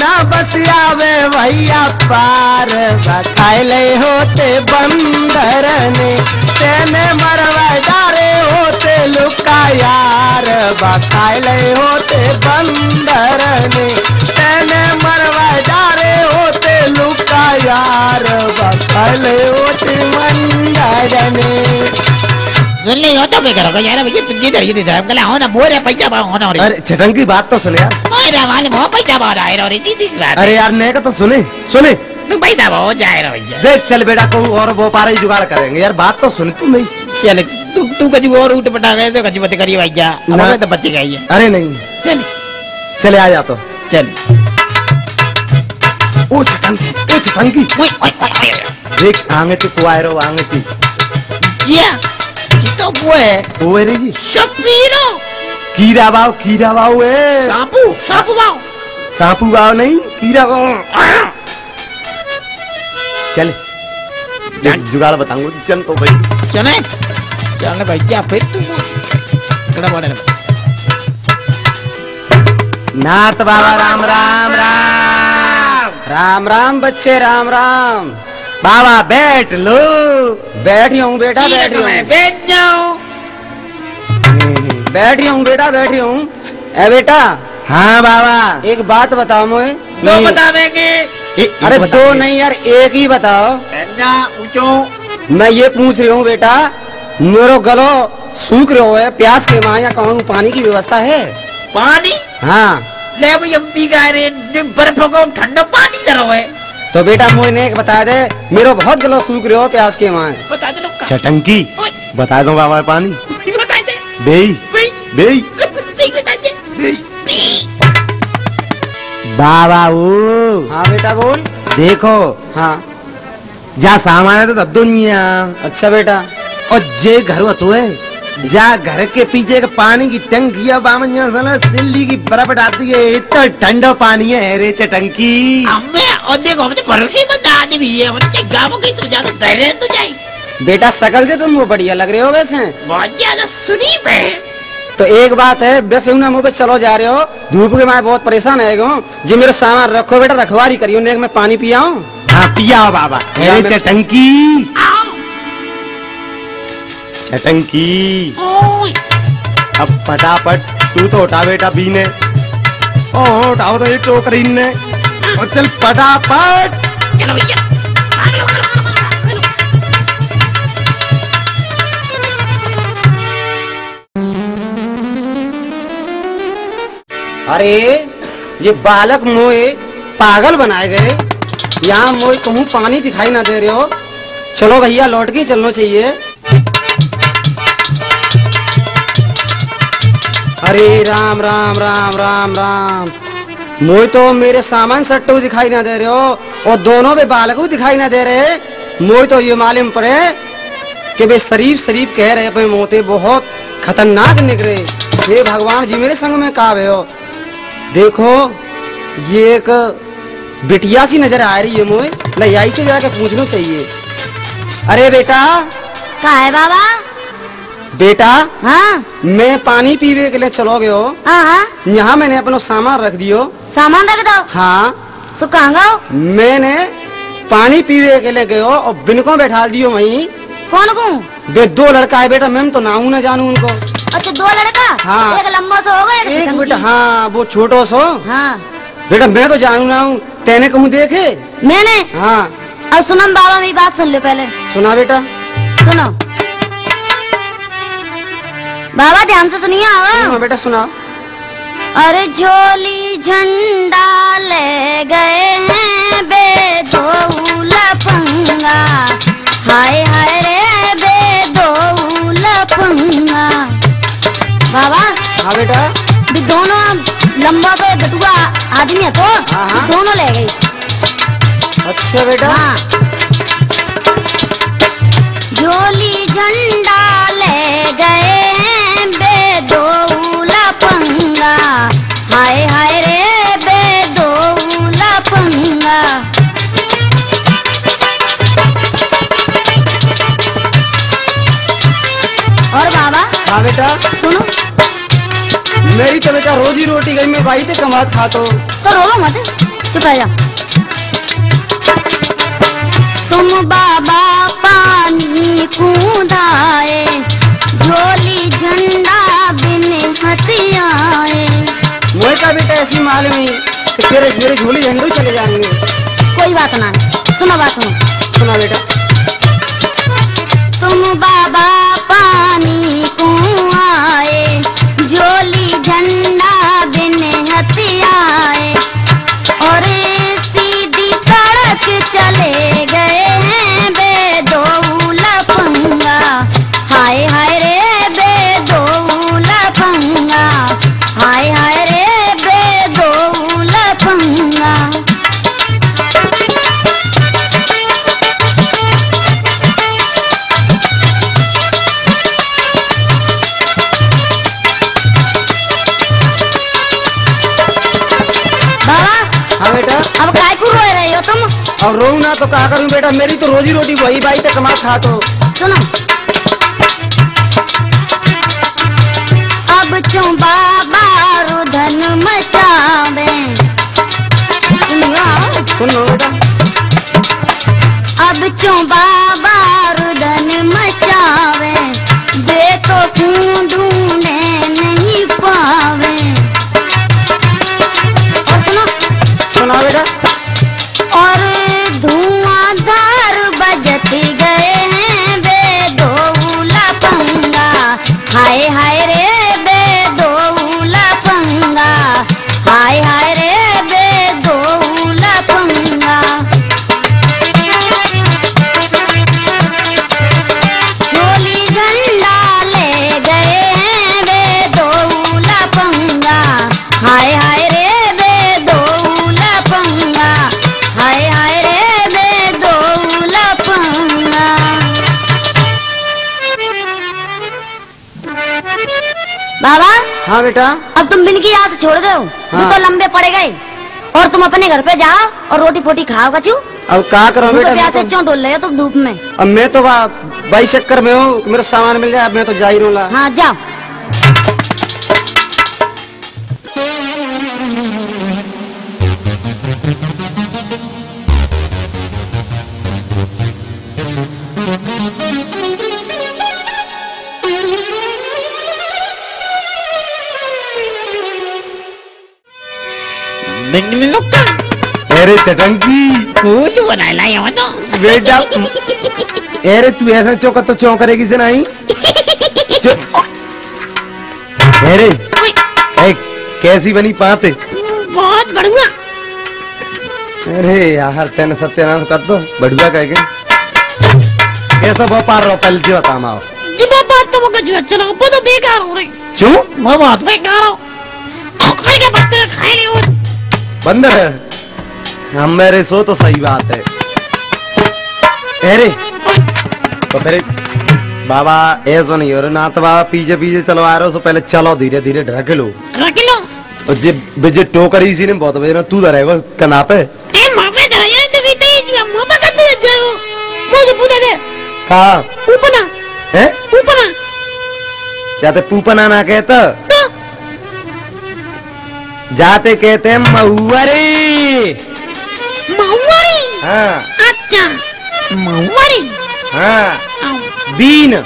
Speaker 2: ना बसियावे भैया पार। बखाइले होते बंदर ने। तेने मरवा डारे होते लुका यार। बखाइले होते बंदर ने। तेने मरवा डारे होते लुका यार। बखाइले होते मंदर ने।
Speaker 1: सुन ले हो तो मैं करो यार भैया पिंजी दर ये ड्राइव कला हो ना बोरे पैसा बा होना
Speaker 2: अरे चटंकी बात तो सुने यार।
Speaker 1: मेरा वाले वो पैसा बा रहा है जी जी बात
Speaker 2: अरे यार ने का तो सुने सुने।
Speaker 1: तू पैसा बा हो जाए रे भैया।
Speaker 2: देख चल बेटा को और वो पारा ही जुगाड़ करेंगे। यार बात तो सुन तू नहीं
Speaker 1: चल तू तू कभी और उठ पटा गए तो कभी मत करिए भैया।
Speaker 2: ना।
Speaker 1: तो बच्चे गई है।
Speaker 2: अरे नहीं।
Speaker 1: चल।
Speaker 2: चले आ जा तो।
Speaker 1: चल।
Speaker 2: ओ चटंकी ओ
Speaker 1: ओए ओए ओए ओए
Speaker 2: देख आगे तो आगे थी
Speaker 1: क्या तो वो है।
Speaker 2: ओ रे जी।
Speaker 1: शपीरो
Speaker 2: कीरा बाव कीरा बाव ए
Speaker 1: सापू सापू बाओ
Speaker 2: सांपू बाव नहीं कीरा बाव। चल। जुगाड़ बताऊँगा चल तो भाई।
Speaker 1: चले। चल भैया फिर तू कड़ा बोले।
Speaker 2: नाथ बाबा राम राम राम। राम राम बच्चे राम राम। बाबा बैठ लो। बैठी हूँ बेटा बैठी हूँ
Speaker 1: बैठ जाओ
Speaker 4: बैठी हूँ बेटा बैठी हूँ ए बेटा
Speaker 2: हाँ बाबा।
Speaker 4: एक बात बताओ मुझे।
Speaker 1: दो बतावेंगे।
Speaker 4: अरे दो नहीं यार एक ही बताओ।
Speaker 1: बैठ जा ऊंचो
Speaker 4: मैं ये पूछ रही हूँ बेटा मेरो गलो सूख रहे हो है प्यास के माँ या कहूँ पानी की व्यवस्था है?
Speaker 1: पानी?
Speaker 4: हाँ।
Speaker 1: ले भाई हम पी गए रे बर्फ़ को ठंडा पानी करो है
Speaker 4: तो बेटा मुझे ने एक बता दे मेरो बहुत गलो सूख रहे हो प्यास के माँ
Speaker 1: बता दे लोग
Speaker 2: चटंकी बता दो बाबा पानी।
Speaker 1: बता दे
Speaker 2: बेई बेई।
Speaker 1: नहीं बता दे
Speaker 2: बाबा ओ
Speaker 4: हाँ बेटा बोल।
Speaker 2: देखो।
Speaker 4: हाँ।
Speaker 2: जा सामान है तो दुनिया
Speaker 4: अच्छा बेटा।
Speaker 2: और जे घर हो तो है जा घर के पीछे एक पानी की टंकी है बामन यहाँ साला सिल्ली की बर्फ़ डालती है। इतना ठंडा पानी है रे चटंकी।
Speaker 1: और देखो हमने भरोसे बता दी है। हमने गाँव की तो तो जाए
Speaker 4: बेटा सकल से तुम वो बढ़िया लग रहे हो वैसे।
Speaker 1: बहुत ज़्यादा सुनी है।
Speaker 4: तो एक बात है वैसे ना मुँह पे चलो जा रहे हो। धूप के मैं बहुत परेशान है जी मेरे सामान रखो बेटा रखवारी करियो ने मैं पानी
Speaker 2: हाँ पिया हो बाबा।
Speaker 4: या
Speaker 2: अरे चटंकी। चटंकी। अब फटाफट तू तो उठा बेटा बीने। ओ उठाओ तो ये टोकरी ने। और चल फटाफट।
Speaker 1: चलो भैया।
Speaker 4: अरे ये बालक मोए पागल बनाए गए। यहाँ मोए कहूँ पानी दिखाई ना दे रहे हो। चलो भैया लौट के चलना चाहिए। अरे राम राम राम राम राम। मोए तो मेरे सामान सट्टू दिखाई ना दे रहे हो और दोनों भी बालक भी दिखाई ना दे रहे। मोए तो ये मालूम पड़े कि वे शरीफ शरीफ कह रहे अपने मोते बहुत खतरनाक निकले हे। भगवान जी मेरे संग में का हो? देखो ये एक बिटिया सी नज़र आ रही है मोए लयाई से जाके पूछना चाहिए। अरे बेटा।
Speaker 3: का है बाबा?
Speaker 4: बेटा
Speaker 3: हाँ।
Speaker 4: मैं पानी पीवे के लिए चलो गयो
Speaker 3: हाँ हाँ।
Speaker 4: यहाँ मैंने अपना सामान रख दियो।
Speaker 3: सामान रख दो।
Speaker 4: हाँ।
Speaker 3: सो कहाँ गो
Speaker 4: मैंने पानी पीवे के लिए गयो और बिनको बैठा दियो वही।
Speaker 3: कौन को
Speaker 4: बे दो लड़का है बेटा मैं तो नाऊ ना जानू उनको।
Speaker 3: अच्छा दो लड़का?
Speaker 4: हाँ।
Speaker 3: एक लंबा सा होगा एक
Speaker 4: बेटा हाँ वो छोटो सो
Speaker 3: हाँ।
Speaker 4: बेटा मैं तो जानू ना हूँ तेने कहूँ देखे?
Speaker 3: मैंने?
Speaker 4: हाँ।
Speaker 3: अब सुनम बाबा मेरी बात सुन लो पहले।
Speaker 4: सुना बेटा।
Speaker 3: सुनो। बाबा ध्यान से सुनिए
Speaker 4: बेटा सुना।
Speaker 3: अरे झोली झंडा ले गए हैं बेदोल पंगा हाय हाय रे बेदोल पंगा बाबा
Speaker 4: हाँ बेटा।
Speaker 3: दोनों लंबा तो गटुआ आदमी है तो
Speaker 4: हाँ, हाँ।
Speaker 3: दोनों ले गई
Speaker 4: अच्छा बेटा।
Speaker 3: हाँ। झोली झंडा ले गए हैं बेदोल पंगा। हाय हाय रे बेदोल पंगा। और बाबा
Speaker 4: हाँ बेटा।
Speaker 3: सुनो।
Speaker 4: मेरी तो बेटा रोजी रोटी गई मैं भाई से कमात खातो
Speaker 3: तो। रो मत चुप रह जा तुम बाबा पानी कूदाए झोली झंडा आए
Speaker 4: वही का बेटा ऐसी मेरे झोली झंडू चले जाएँगे।
Speaker 3: कोई बात ना सुना बात सुनो।
Speaker 4: सुना बेटा।
Speaker 3: तुम बाबा पानी को झोली झंडा बिन हथियार और रो ना तो कहा करूँ बेटा मेरी तो रोजी रोटी वही बाई तक कमा खा तो।
Speaker 1: सुनो। अब चो बाबा रुधन मचावे।
Speaker 3: सुन बेटा।
Speaker 1: अब चो बाबा रुदन मचावे? देखो क्यों ढूंढे नहीं पावे। और सुनो।
Speaker 3: सुना बेटा।
Speaker 1: हाँ
Speaker 3: बेटा?
Speaker 1: अब तुम बिन की से छोड़ दो
Speaker 3: हाँ।
Speaker 1: तो लंबे पड़े गए। और तुम अपने घर पे जाओ और रोटी फोटी खाओ कचू
Speaker 3: अब क्या करो बेटा? तो
Speaker 1: प्यासे
Speaker 3: तो,
Speaker 1: क्यों डोल रहे हो तुम धूप में।
Speaker 3: अब मैं तो वहाँ बाई चक्कर में हूँ मेरा सामान मिल जाए अब मैं तो जा ही रहूँगा।
Speaker 1: हाँ जाओ।
Speaker 2: चटंकी
Speaker 5: Kudu na lai yawa to.
Speaker 2: बेटा अरे तू ऐसा चौका तो चौं करेगी से नहीं अरे
Speaker 5: Oi,
Speaker 2: ए, कैसी बनी पाते
Speaker 5: बहुत बढ़िया.
Speaker 2: अरे यार तेने सत्यानाश कर दो बढ़िया कह के कैसा व्यापार रहो पहले जी बता माओ
Speaker 5: जी वो बात तो कचू अच्छा लगा वो तो बेकार हो रही.
Speaker 2: क्यों
Speaker 5: वो बात बेकार हो. खाए के पत्ते खाए नहीं हो.
Speaker 2: बंदर है हम मेरे सो तो सही बात है अरे तो फिर बाबा ऐसा नहीं हो रहा ना तो बाबा पीछे पीछे चलवा रहे हो तो पहले चलो धीरे धीरे ढक लो
Speaker 5: रख लो.
Speaker 2: और जे बिजे टोकरी इसी ने बहुत बजे तू धरेगा कना पे
Speaker 5: ए मामे दरा ये तो कहते हैं जी मामा कहते हैं जाओ. मुझे पूछे दे.
Speaker 2: हाँ
Speaker 5: ऊपर ना
Speaker 2: है
Speaker 5: ऊपर ना.
Speaker 2: जाते पूपना ना कहता
Speaker 5: तो
Speaker 2: जाते कहते
Speaker 5: महुआरी.
Speaker 2: हाँ।
Speaker 5: अच्छा महुआरी.
Speaker 2: हाँ।
Speaker 5: आओ.
Speaker 2: बीन।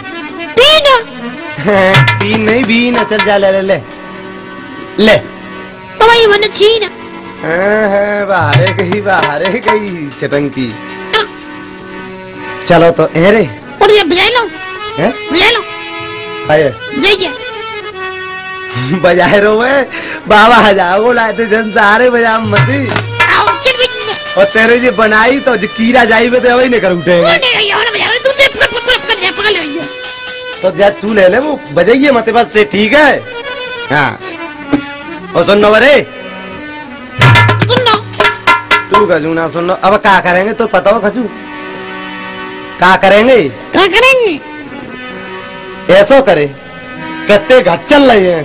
Speaker 5: तीन. *laughs*
Speaker 2: बीन नहीं बीन। चल जा ले ले ले। ले।
Speaker 5: वही मैंने छीन.
Speaker 2: हाँ, हाँ, बाहरे गई बाहरे गई चटंकी
Speaker 5: हाँ,
Speaker 2: चलो तो अरे
Speaker 5: और ये बजाई लो।
Speaker 2: हैं?
Speaker 5: बजाई लो।
Speaker 2: आए
Speaker 5: बजाइए। *laughs*
Speaker 2: बजाए रो वे बाबा हजाओ लाते जन सारे बजा मती। और तेरे जे बनाई तो जे कीड़ा जाई बे तो वही नहीं कर उठेंगे
Speaker 5: तू
Speaker 2: तो जा तू ले ले वो बजाइए मत बस से ठीक है? हाँ। और सुन लो बरे तू खजू ना सुन। लो अब क्या करेंगे तो पता हो खजू? क्या करेंगे?
Speaker 5: क्या करेंगे?
Speaker 2: ऐसो करे। कत्ते घर चल रहे हैं।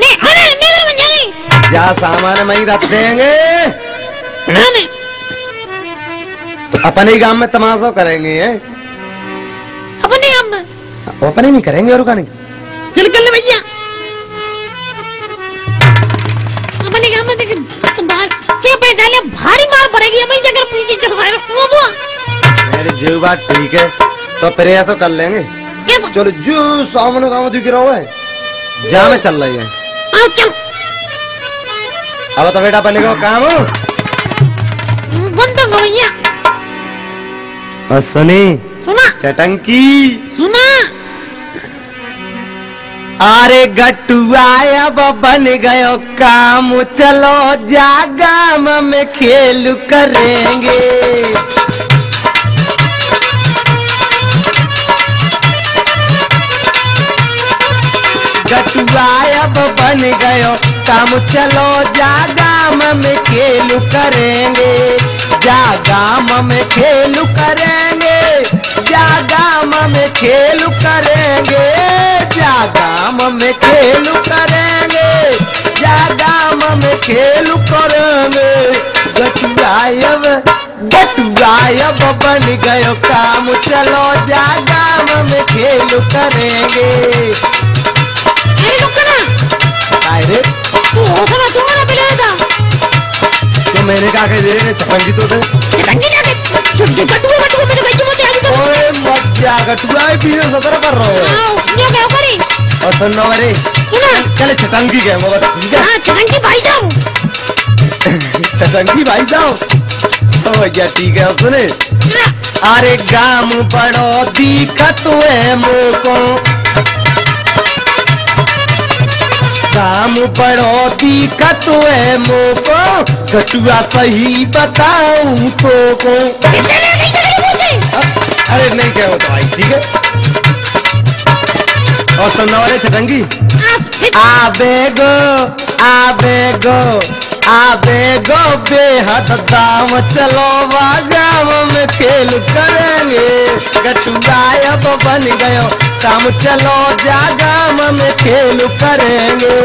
Speaker 5: नहीं अरे मेरे बन जाएँगे
Speaker 2: जा सामान में रख देंगे।
Speaker 5: नहीं नहीं।
Speaker 2: तो अपने ही गाँव में तमाशा करेंगे हैं?
Speaker 5: अपने आप में?
Speaker 2: अपने में करेंगे और का
Speaker 5: चल कर ले भैया। अपने काम में देख तो बस के पे डाले भारी मार पड़ेगी हमें जगह पीछे हो। वो
Speaker 2: मेरी जीव बात ठीक है तो फिर ऐसा कर लेंगे। चलो जो सामने गाँव दिख रहा है जा में चल रही है।
Speaker 5: चल।
Speaker 2: अब तो बेटा बनेगा काम।
Speaker 5: बंद हो भैया।
Speaker 2: और सुनी।
Speaker 5: सुना।
Speaker 2: चटंकी।
Speaker 5: सुना।
Speaker 2: अरे गटुआ अब बन गयो काम। चलो जा गाम में खेल करेंगे। गटुआ अब बन गयो काम। चलो जा गाम में खेल करेंगे। जा गाम में खेल जा गाम में खेल करेंगे। जागाम में खेल करेंगे। गटुआयब गटुआयब बन गयो काम। चलो जागाम में खेल करेंगे।
Speaker 3: अरे रुक ना।
Speaker 2: अरे मैंने कहा कह दे चपंगी तो दे।
Speaker 3: चटंगी भाई मुझे आज तो
Speaker 2: ओए मत जा गटुआ पीछे सतर कर रहा है।
Speaker 3: ये क्या करी।
Speaker 2: और सुन ना अरे
Speaker 3: सुना
Speaker 2: चले चटंगी वो ठीक है?
Speaker 3: हाँ चटंगी भाई जाओ।
Speaker 2: चटंगी भाई जाओ तो भैया ठीक है सुने। अरे गाम बड़ो दिक्कत है मोको काम बड़ो दिक्कत है मोको। कटुआ सही बताऊँ तो को। अरे नहीं कहो भाई ठीक है? और सुनो अरे चटंगी? आबेगो आबेगो आबेगो बेहद दाम चलो बाजाम में खेल करेंगे। गायब बन गयो काम चलो जागाम में खेल करेंगे।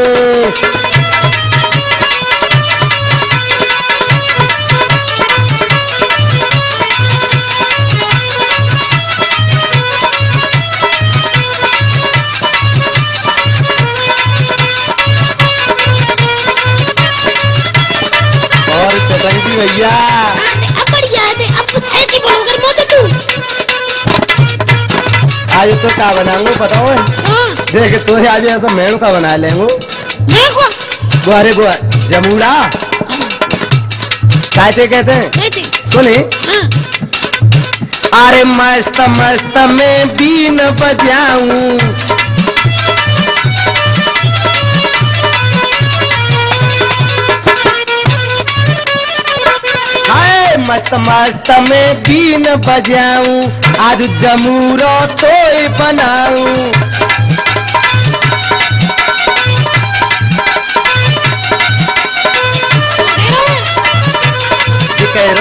Speaker 2: भैया। आज तो क्या बनाऊँगा बताओ
Speaker 3: हाँ?
Speaker 2: देख तो आज ऐसा मेणू का बना लेंगे। अरे वो जमूड़ा कहते कहते। हैं सुनी? अरे मस्त मस्त, में बीन बजाऊं। मस्त मस्त में बीन बजाऊं। आज जमूरो तो बनाऊँ। कह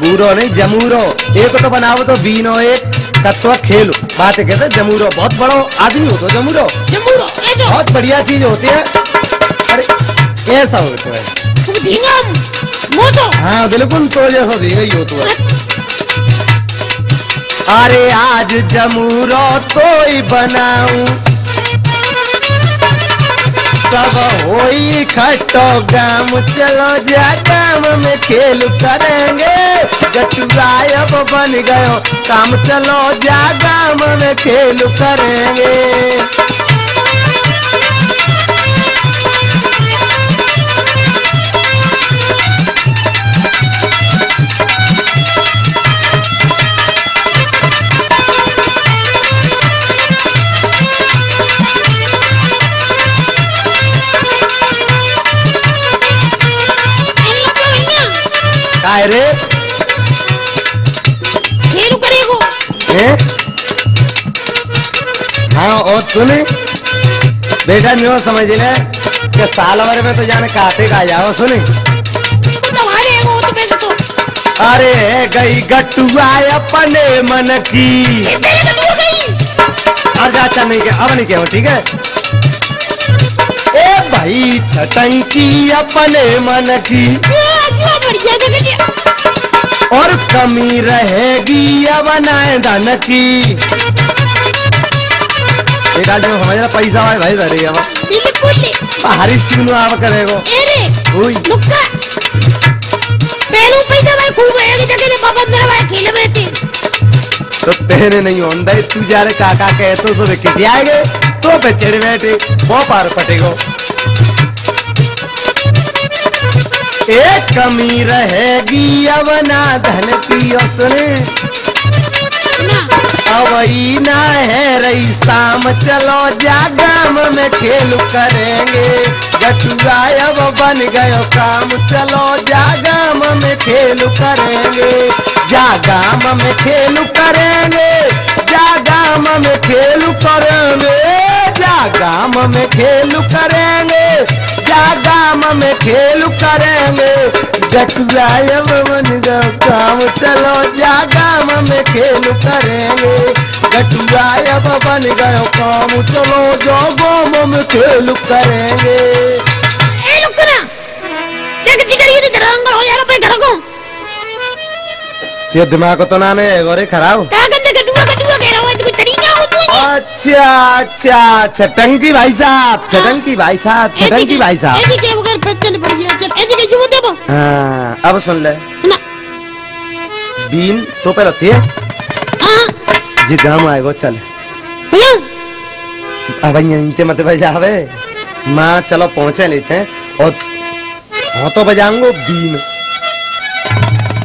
Speaker 2: बूरो। नहीं जमूरो। एक तो बनाओ तो बीनो एक। तत्व खेलो। बात कहते जमूरो। बहुत बड़ो आदमी हो तो जमूरो।
Speaker 3: जमुरो
Speaker 2: बहुत बढ़िया चीज़ होती है। अरे ऐसा होता हो? है
Speaker 3: तू
Speaker 2: हाँ बिल्कुल तो जैसा दी गई हो। तो अरे आज जमूरो तो ही बनाऊँ। सब होई खटो गाम, चलो जा गाम में खेल करेंगे। गटुआ अब बन गयो, काम चलो जा गाम में खेल करेंगे। हाँ और सुने। बेटा न्यू समझ ले कि साल भर में तो जाने काते का जाओ सुने।
Speaker 3: तू तो तो।
Speaker 2: अरे गई गटुआ अपने मन की।
Speaker 3: तू
Speaker 2: अब नहीं के अब नहीं के ठीक है? ए भाई छटंकी अपने मन की।
Speaker 3: के
Speaker 2: और कमी रहेगी अब नाए धन की। एक आटे में समझ रहा पैसा भाई भाई धरे अब
Speaker 3: बिल्कुल
Speaker 2: हरी चीनू आप करेगो।
Speaker 3: एरे
Speaker 2: हुई
Speaker 3: नुक्का। पहलू पैसा भाई खूब है कि जगह ने बाबा मेरा भाई खेले बैठे
Speaker 2: तो तेरे नहीं होंदा तू जा रे काका कहे तो सब किसी आएगे तो पे चढ़ बैठे वो पार पटेगो एक कमी रहेगी अब ना धन की उसने।
Speaker 3: ना
Speaker 2: अवई ना है रही, शाम चलो जा गाम में खेल करेंगे। गटुआ अब बन गयो काम, चलो जा गाम में खेल करेंगे। जा गाम में खेल करेंगे जा गाम में खेल करेंगे जा गाम में खेल करेंगे। गाम में खेल करेंगे। काम चलो जा गाम में खेल करेंगे। गटुआ अब बन गयो काम चलो जो गाम में खेल करेंगे।
Speaker 3: हो
Speaker 2: ये दिमाग तो ना ने गोरे खराब। अच्छा अच्छा चटंकी भाई साहब चटंकी भाई साहब चटंकी भाई साहब।
Speaker 1: ऐसी के बगैर पे चल पड़ गया चल ऐसी के क्यों देबो
Speaker 2: हाँ अब सुन ले। बीन तो पे रखती है? जी गाँव आएगो चल। अब यहीं मत बजावे। माँ चलो पहुँचे लेते हैं। और हाँ तो बजाऊंगो बीन।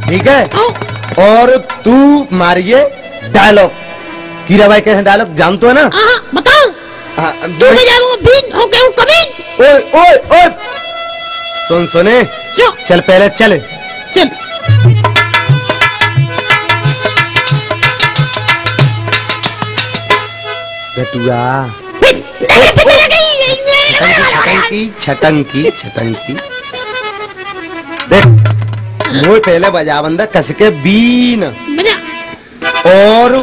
Speaker 2: ठीक है। और तू मारिए डायलॉग। कीरा भाई कैसे डायलॉग? जानते हो ना?
Speaker 1: बताओ। में जाऊँगा बीन हो गया हूँ कभी
Speaker 2: ओए ओए ओए। सुन सुने। चल पहले चल।
Speaker 1: चल।
Speaker 2: गटुआ छटंकी छटंकी छटंकी देख वो पहले बजा कसके बीन। और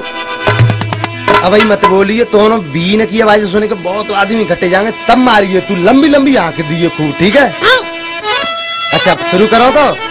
Speaker 2: अब भाई मत बोलिए तो ना बीन की आवाज़ सुने के बहुत आदमी इकट्ठे जाएँगे। तब मारिए तू लंबी लंबी आँख दिए खूब ठीक है? अच्छा शुरू करो तो।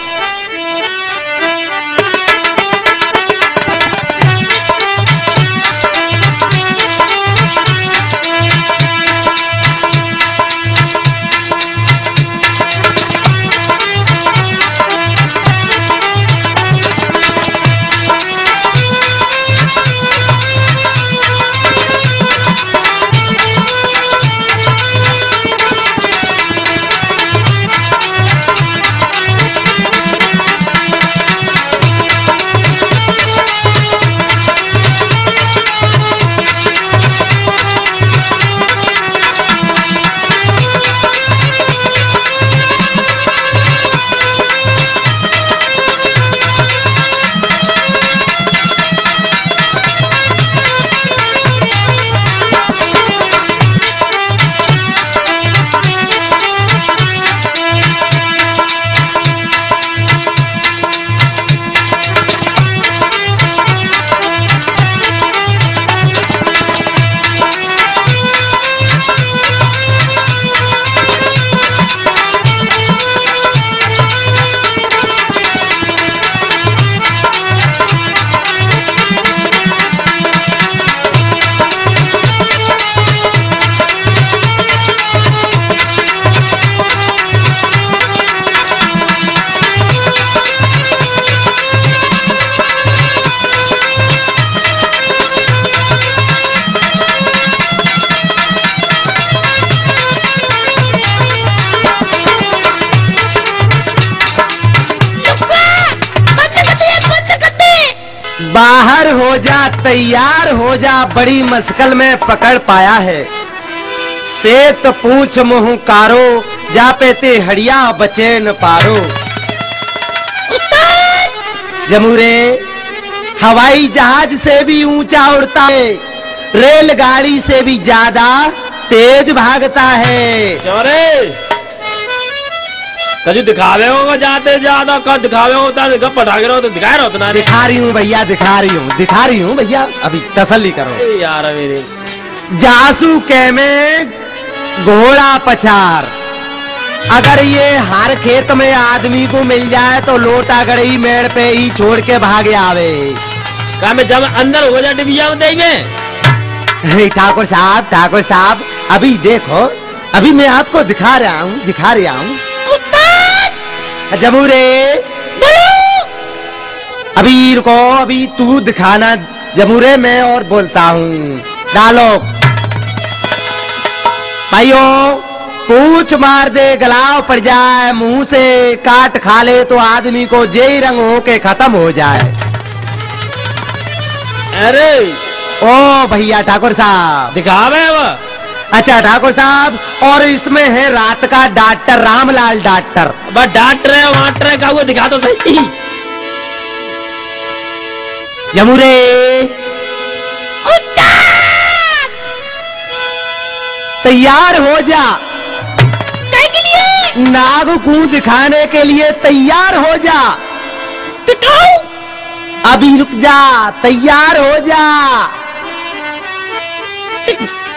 Speaker 2: मस्कल में पकड़ पाया है। सेत पूछ मुह कारो जा पे ते हड़िया बचे न पारो। जमूरे, हवाई जहाज़ से भी ऊँचा उड़ता है, रेलगाड़ी से भी ज़्यादा तेज भागता है।
Speaker 6: कजू दिखावे होगा जाते ज़्यादा कद दिखावे होता है गप पटा के रहो तो दिखाए रहो ना
Speaker 2: दिखा रही हूँ भैया दिखा रही हूँ दिखा रही हूँ भैया अभी तसल्ली करो।
Speaker 6: यार मेरे।
Speaker 2: जासू के में घोड़ा पछार। अगर ये हर खेत में आदमी को मिल जाए तो लोटा गड़ई मेड़ पे ही छोड़ के भागे आवे।
Speaker 6: का मैं जब अंदर हो जा डिबिया में
Speaker 2: ठाकुर साहब ठाकुर साहब अभी देखो अभी मैं आपको दिखा रहा हूँ दिखा रहा हूँ। जमूरे अभी रुको अभी तू दिखाना जमूरे मैं और बोलता हूँ। डालो। भाइयों पूछ मार दे गलाव पड़ जाए मुँह से काट खा ले तो आदमी को जे रंग हो के खत्म हो जाए।
Speaker 6: अरे।
Speaker 2: ओ भैया ठाकुर साहब।
Speaker 6: दिखावे वो
Speaker 2: अच्छा ठाकुर साहब और इसमें है रात का डॉक्टर रामलाल डॉक्टर।
Speaker 6: बस डॉक्टर है वाट रहे का वो दिखा दो सही।
Speaker 2: यमुरे तैयार हो जा।
Speaker 1: के लिए?
Speaker 2: नाग को दिखाने के लिए तैयार हो जा।
Speaker 1: दिखाओ
Speaker 2: अभी रुक जा तैयार हो जा। *laughs*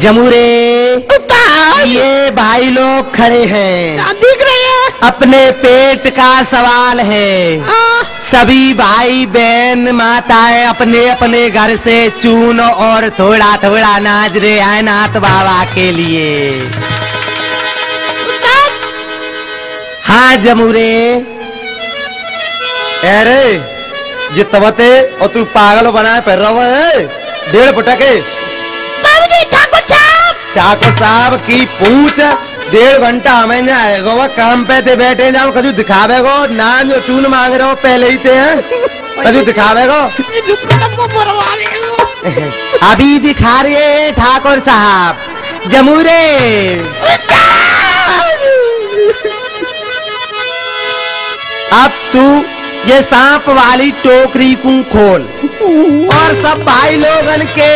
Speaker 2: जमूरे। ये भाई लोग खड़े हैं।
Speaker 5: दिख रहे हैं?
Speaker 2: अपने पेट का सवाल है। सभी भाई बहन माताएँ अपने अपने घर से चून और थोड़ा थोड़ा नाच रहे हैं नाथ बाबा के लिए। हाँ जमूरे।
Speaker 7: अरे ये तवते और तू पागल बनाए फिर रहा है? डेढ़
Speaker 5: साहब
Speaker 7: ठाकुर साहब की पूछ डेढ़ घंटा हमें जाएगा वो काम पे थे बैठे जाओ कजू दिखावे गो ना जो चून मांग रहे हो पहले ही थे हैं? कजू दिखावे गो? *laughs*
Speaker 2: अभी दिखा रहे हैं ठाकुर साहब जमूरे। अब तू ये सांप वाली टोकरी को खोल? और सब भाई लोगन के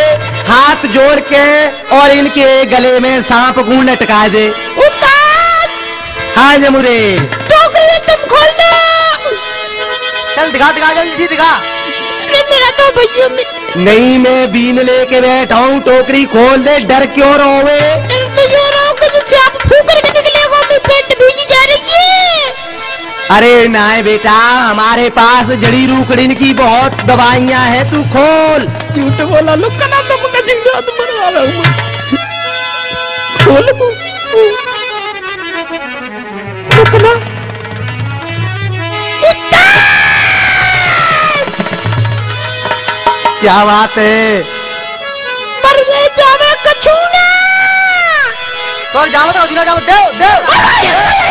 Speaker 2: हाथ जोड़ के और इनके गले में सांप को लटका दे। हाँ जमुरे
Speaker 5: टोकरी तुम खोल दो।
Speaker 2: चल दिखा दिखा जल्दी दिखा।
Speaker 5: अरे मेरा तो भैया मैं
Speaker 2: नहीं मैं बीन लेके बैठा हूँ टोकरी खोल दे डर क्यों रोवे?
Speaker 5: तो
Speaker 2: अरे नाय बेटा हमारे पास जड़ी रूकड़िन की बहुत दवाइयाँ हैं तू खोल।
Speaker 5: झूठ बोला लुकना तुम का तुम मरवा रहा हूँ
Speaker 2: क्या बात है
Speaker 5: मर गए जावे कछूना
Speaker 2: तो जाओ तो दिला जाओ दे दे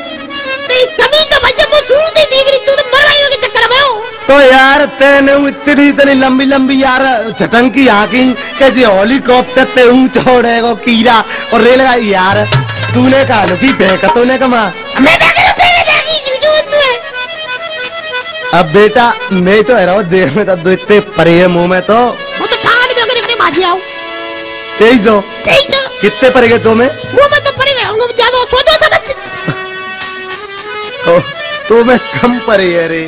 Speaker 7: तो यार तेने इतनी इतनी लंबी लंबी यार छटंकी यहाँ की के जी हेलीकॉप्टर ते ऊँचा छोड़ेगा कीड़ा और रेलगाड़ी यार तूने कहा लो कि फेंका तूने कमा। अब बेटा मैं तो रहा देर में तो इतने परे है मुँह में तो। तेईस हो। कितने परे गए तो में?
Speaker 5: वो मैं तो पड़े गया हूँ ज़्यादा सोचो समझ
Speaker 7: तो, तो मैं कम परे है रे।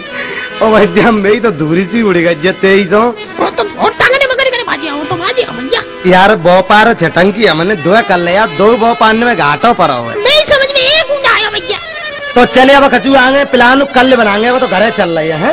Speaker 7: ओ भाई जम मैं तो दूरी सी उड़ी गई तेईस हो
Speaker 5: तो हूँ तो जा
Speaker 7: यार भोपार छटंकी हमने दो कर लिया दो बोपान में घाटों पर हो।
Speaker 5: नहीं समझ में एक आया भैया
Speaker 7: तो चले अब कचू आगे प्लान कल बनाएँगे वो तो घरे चल रही है।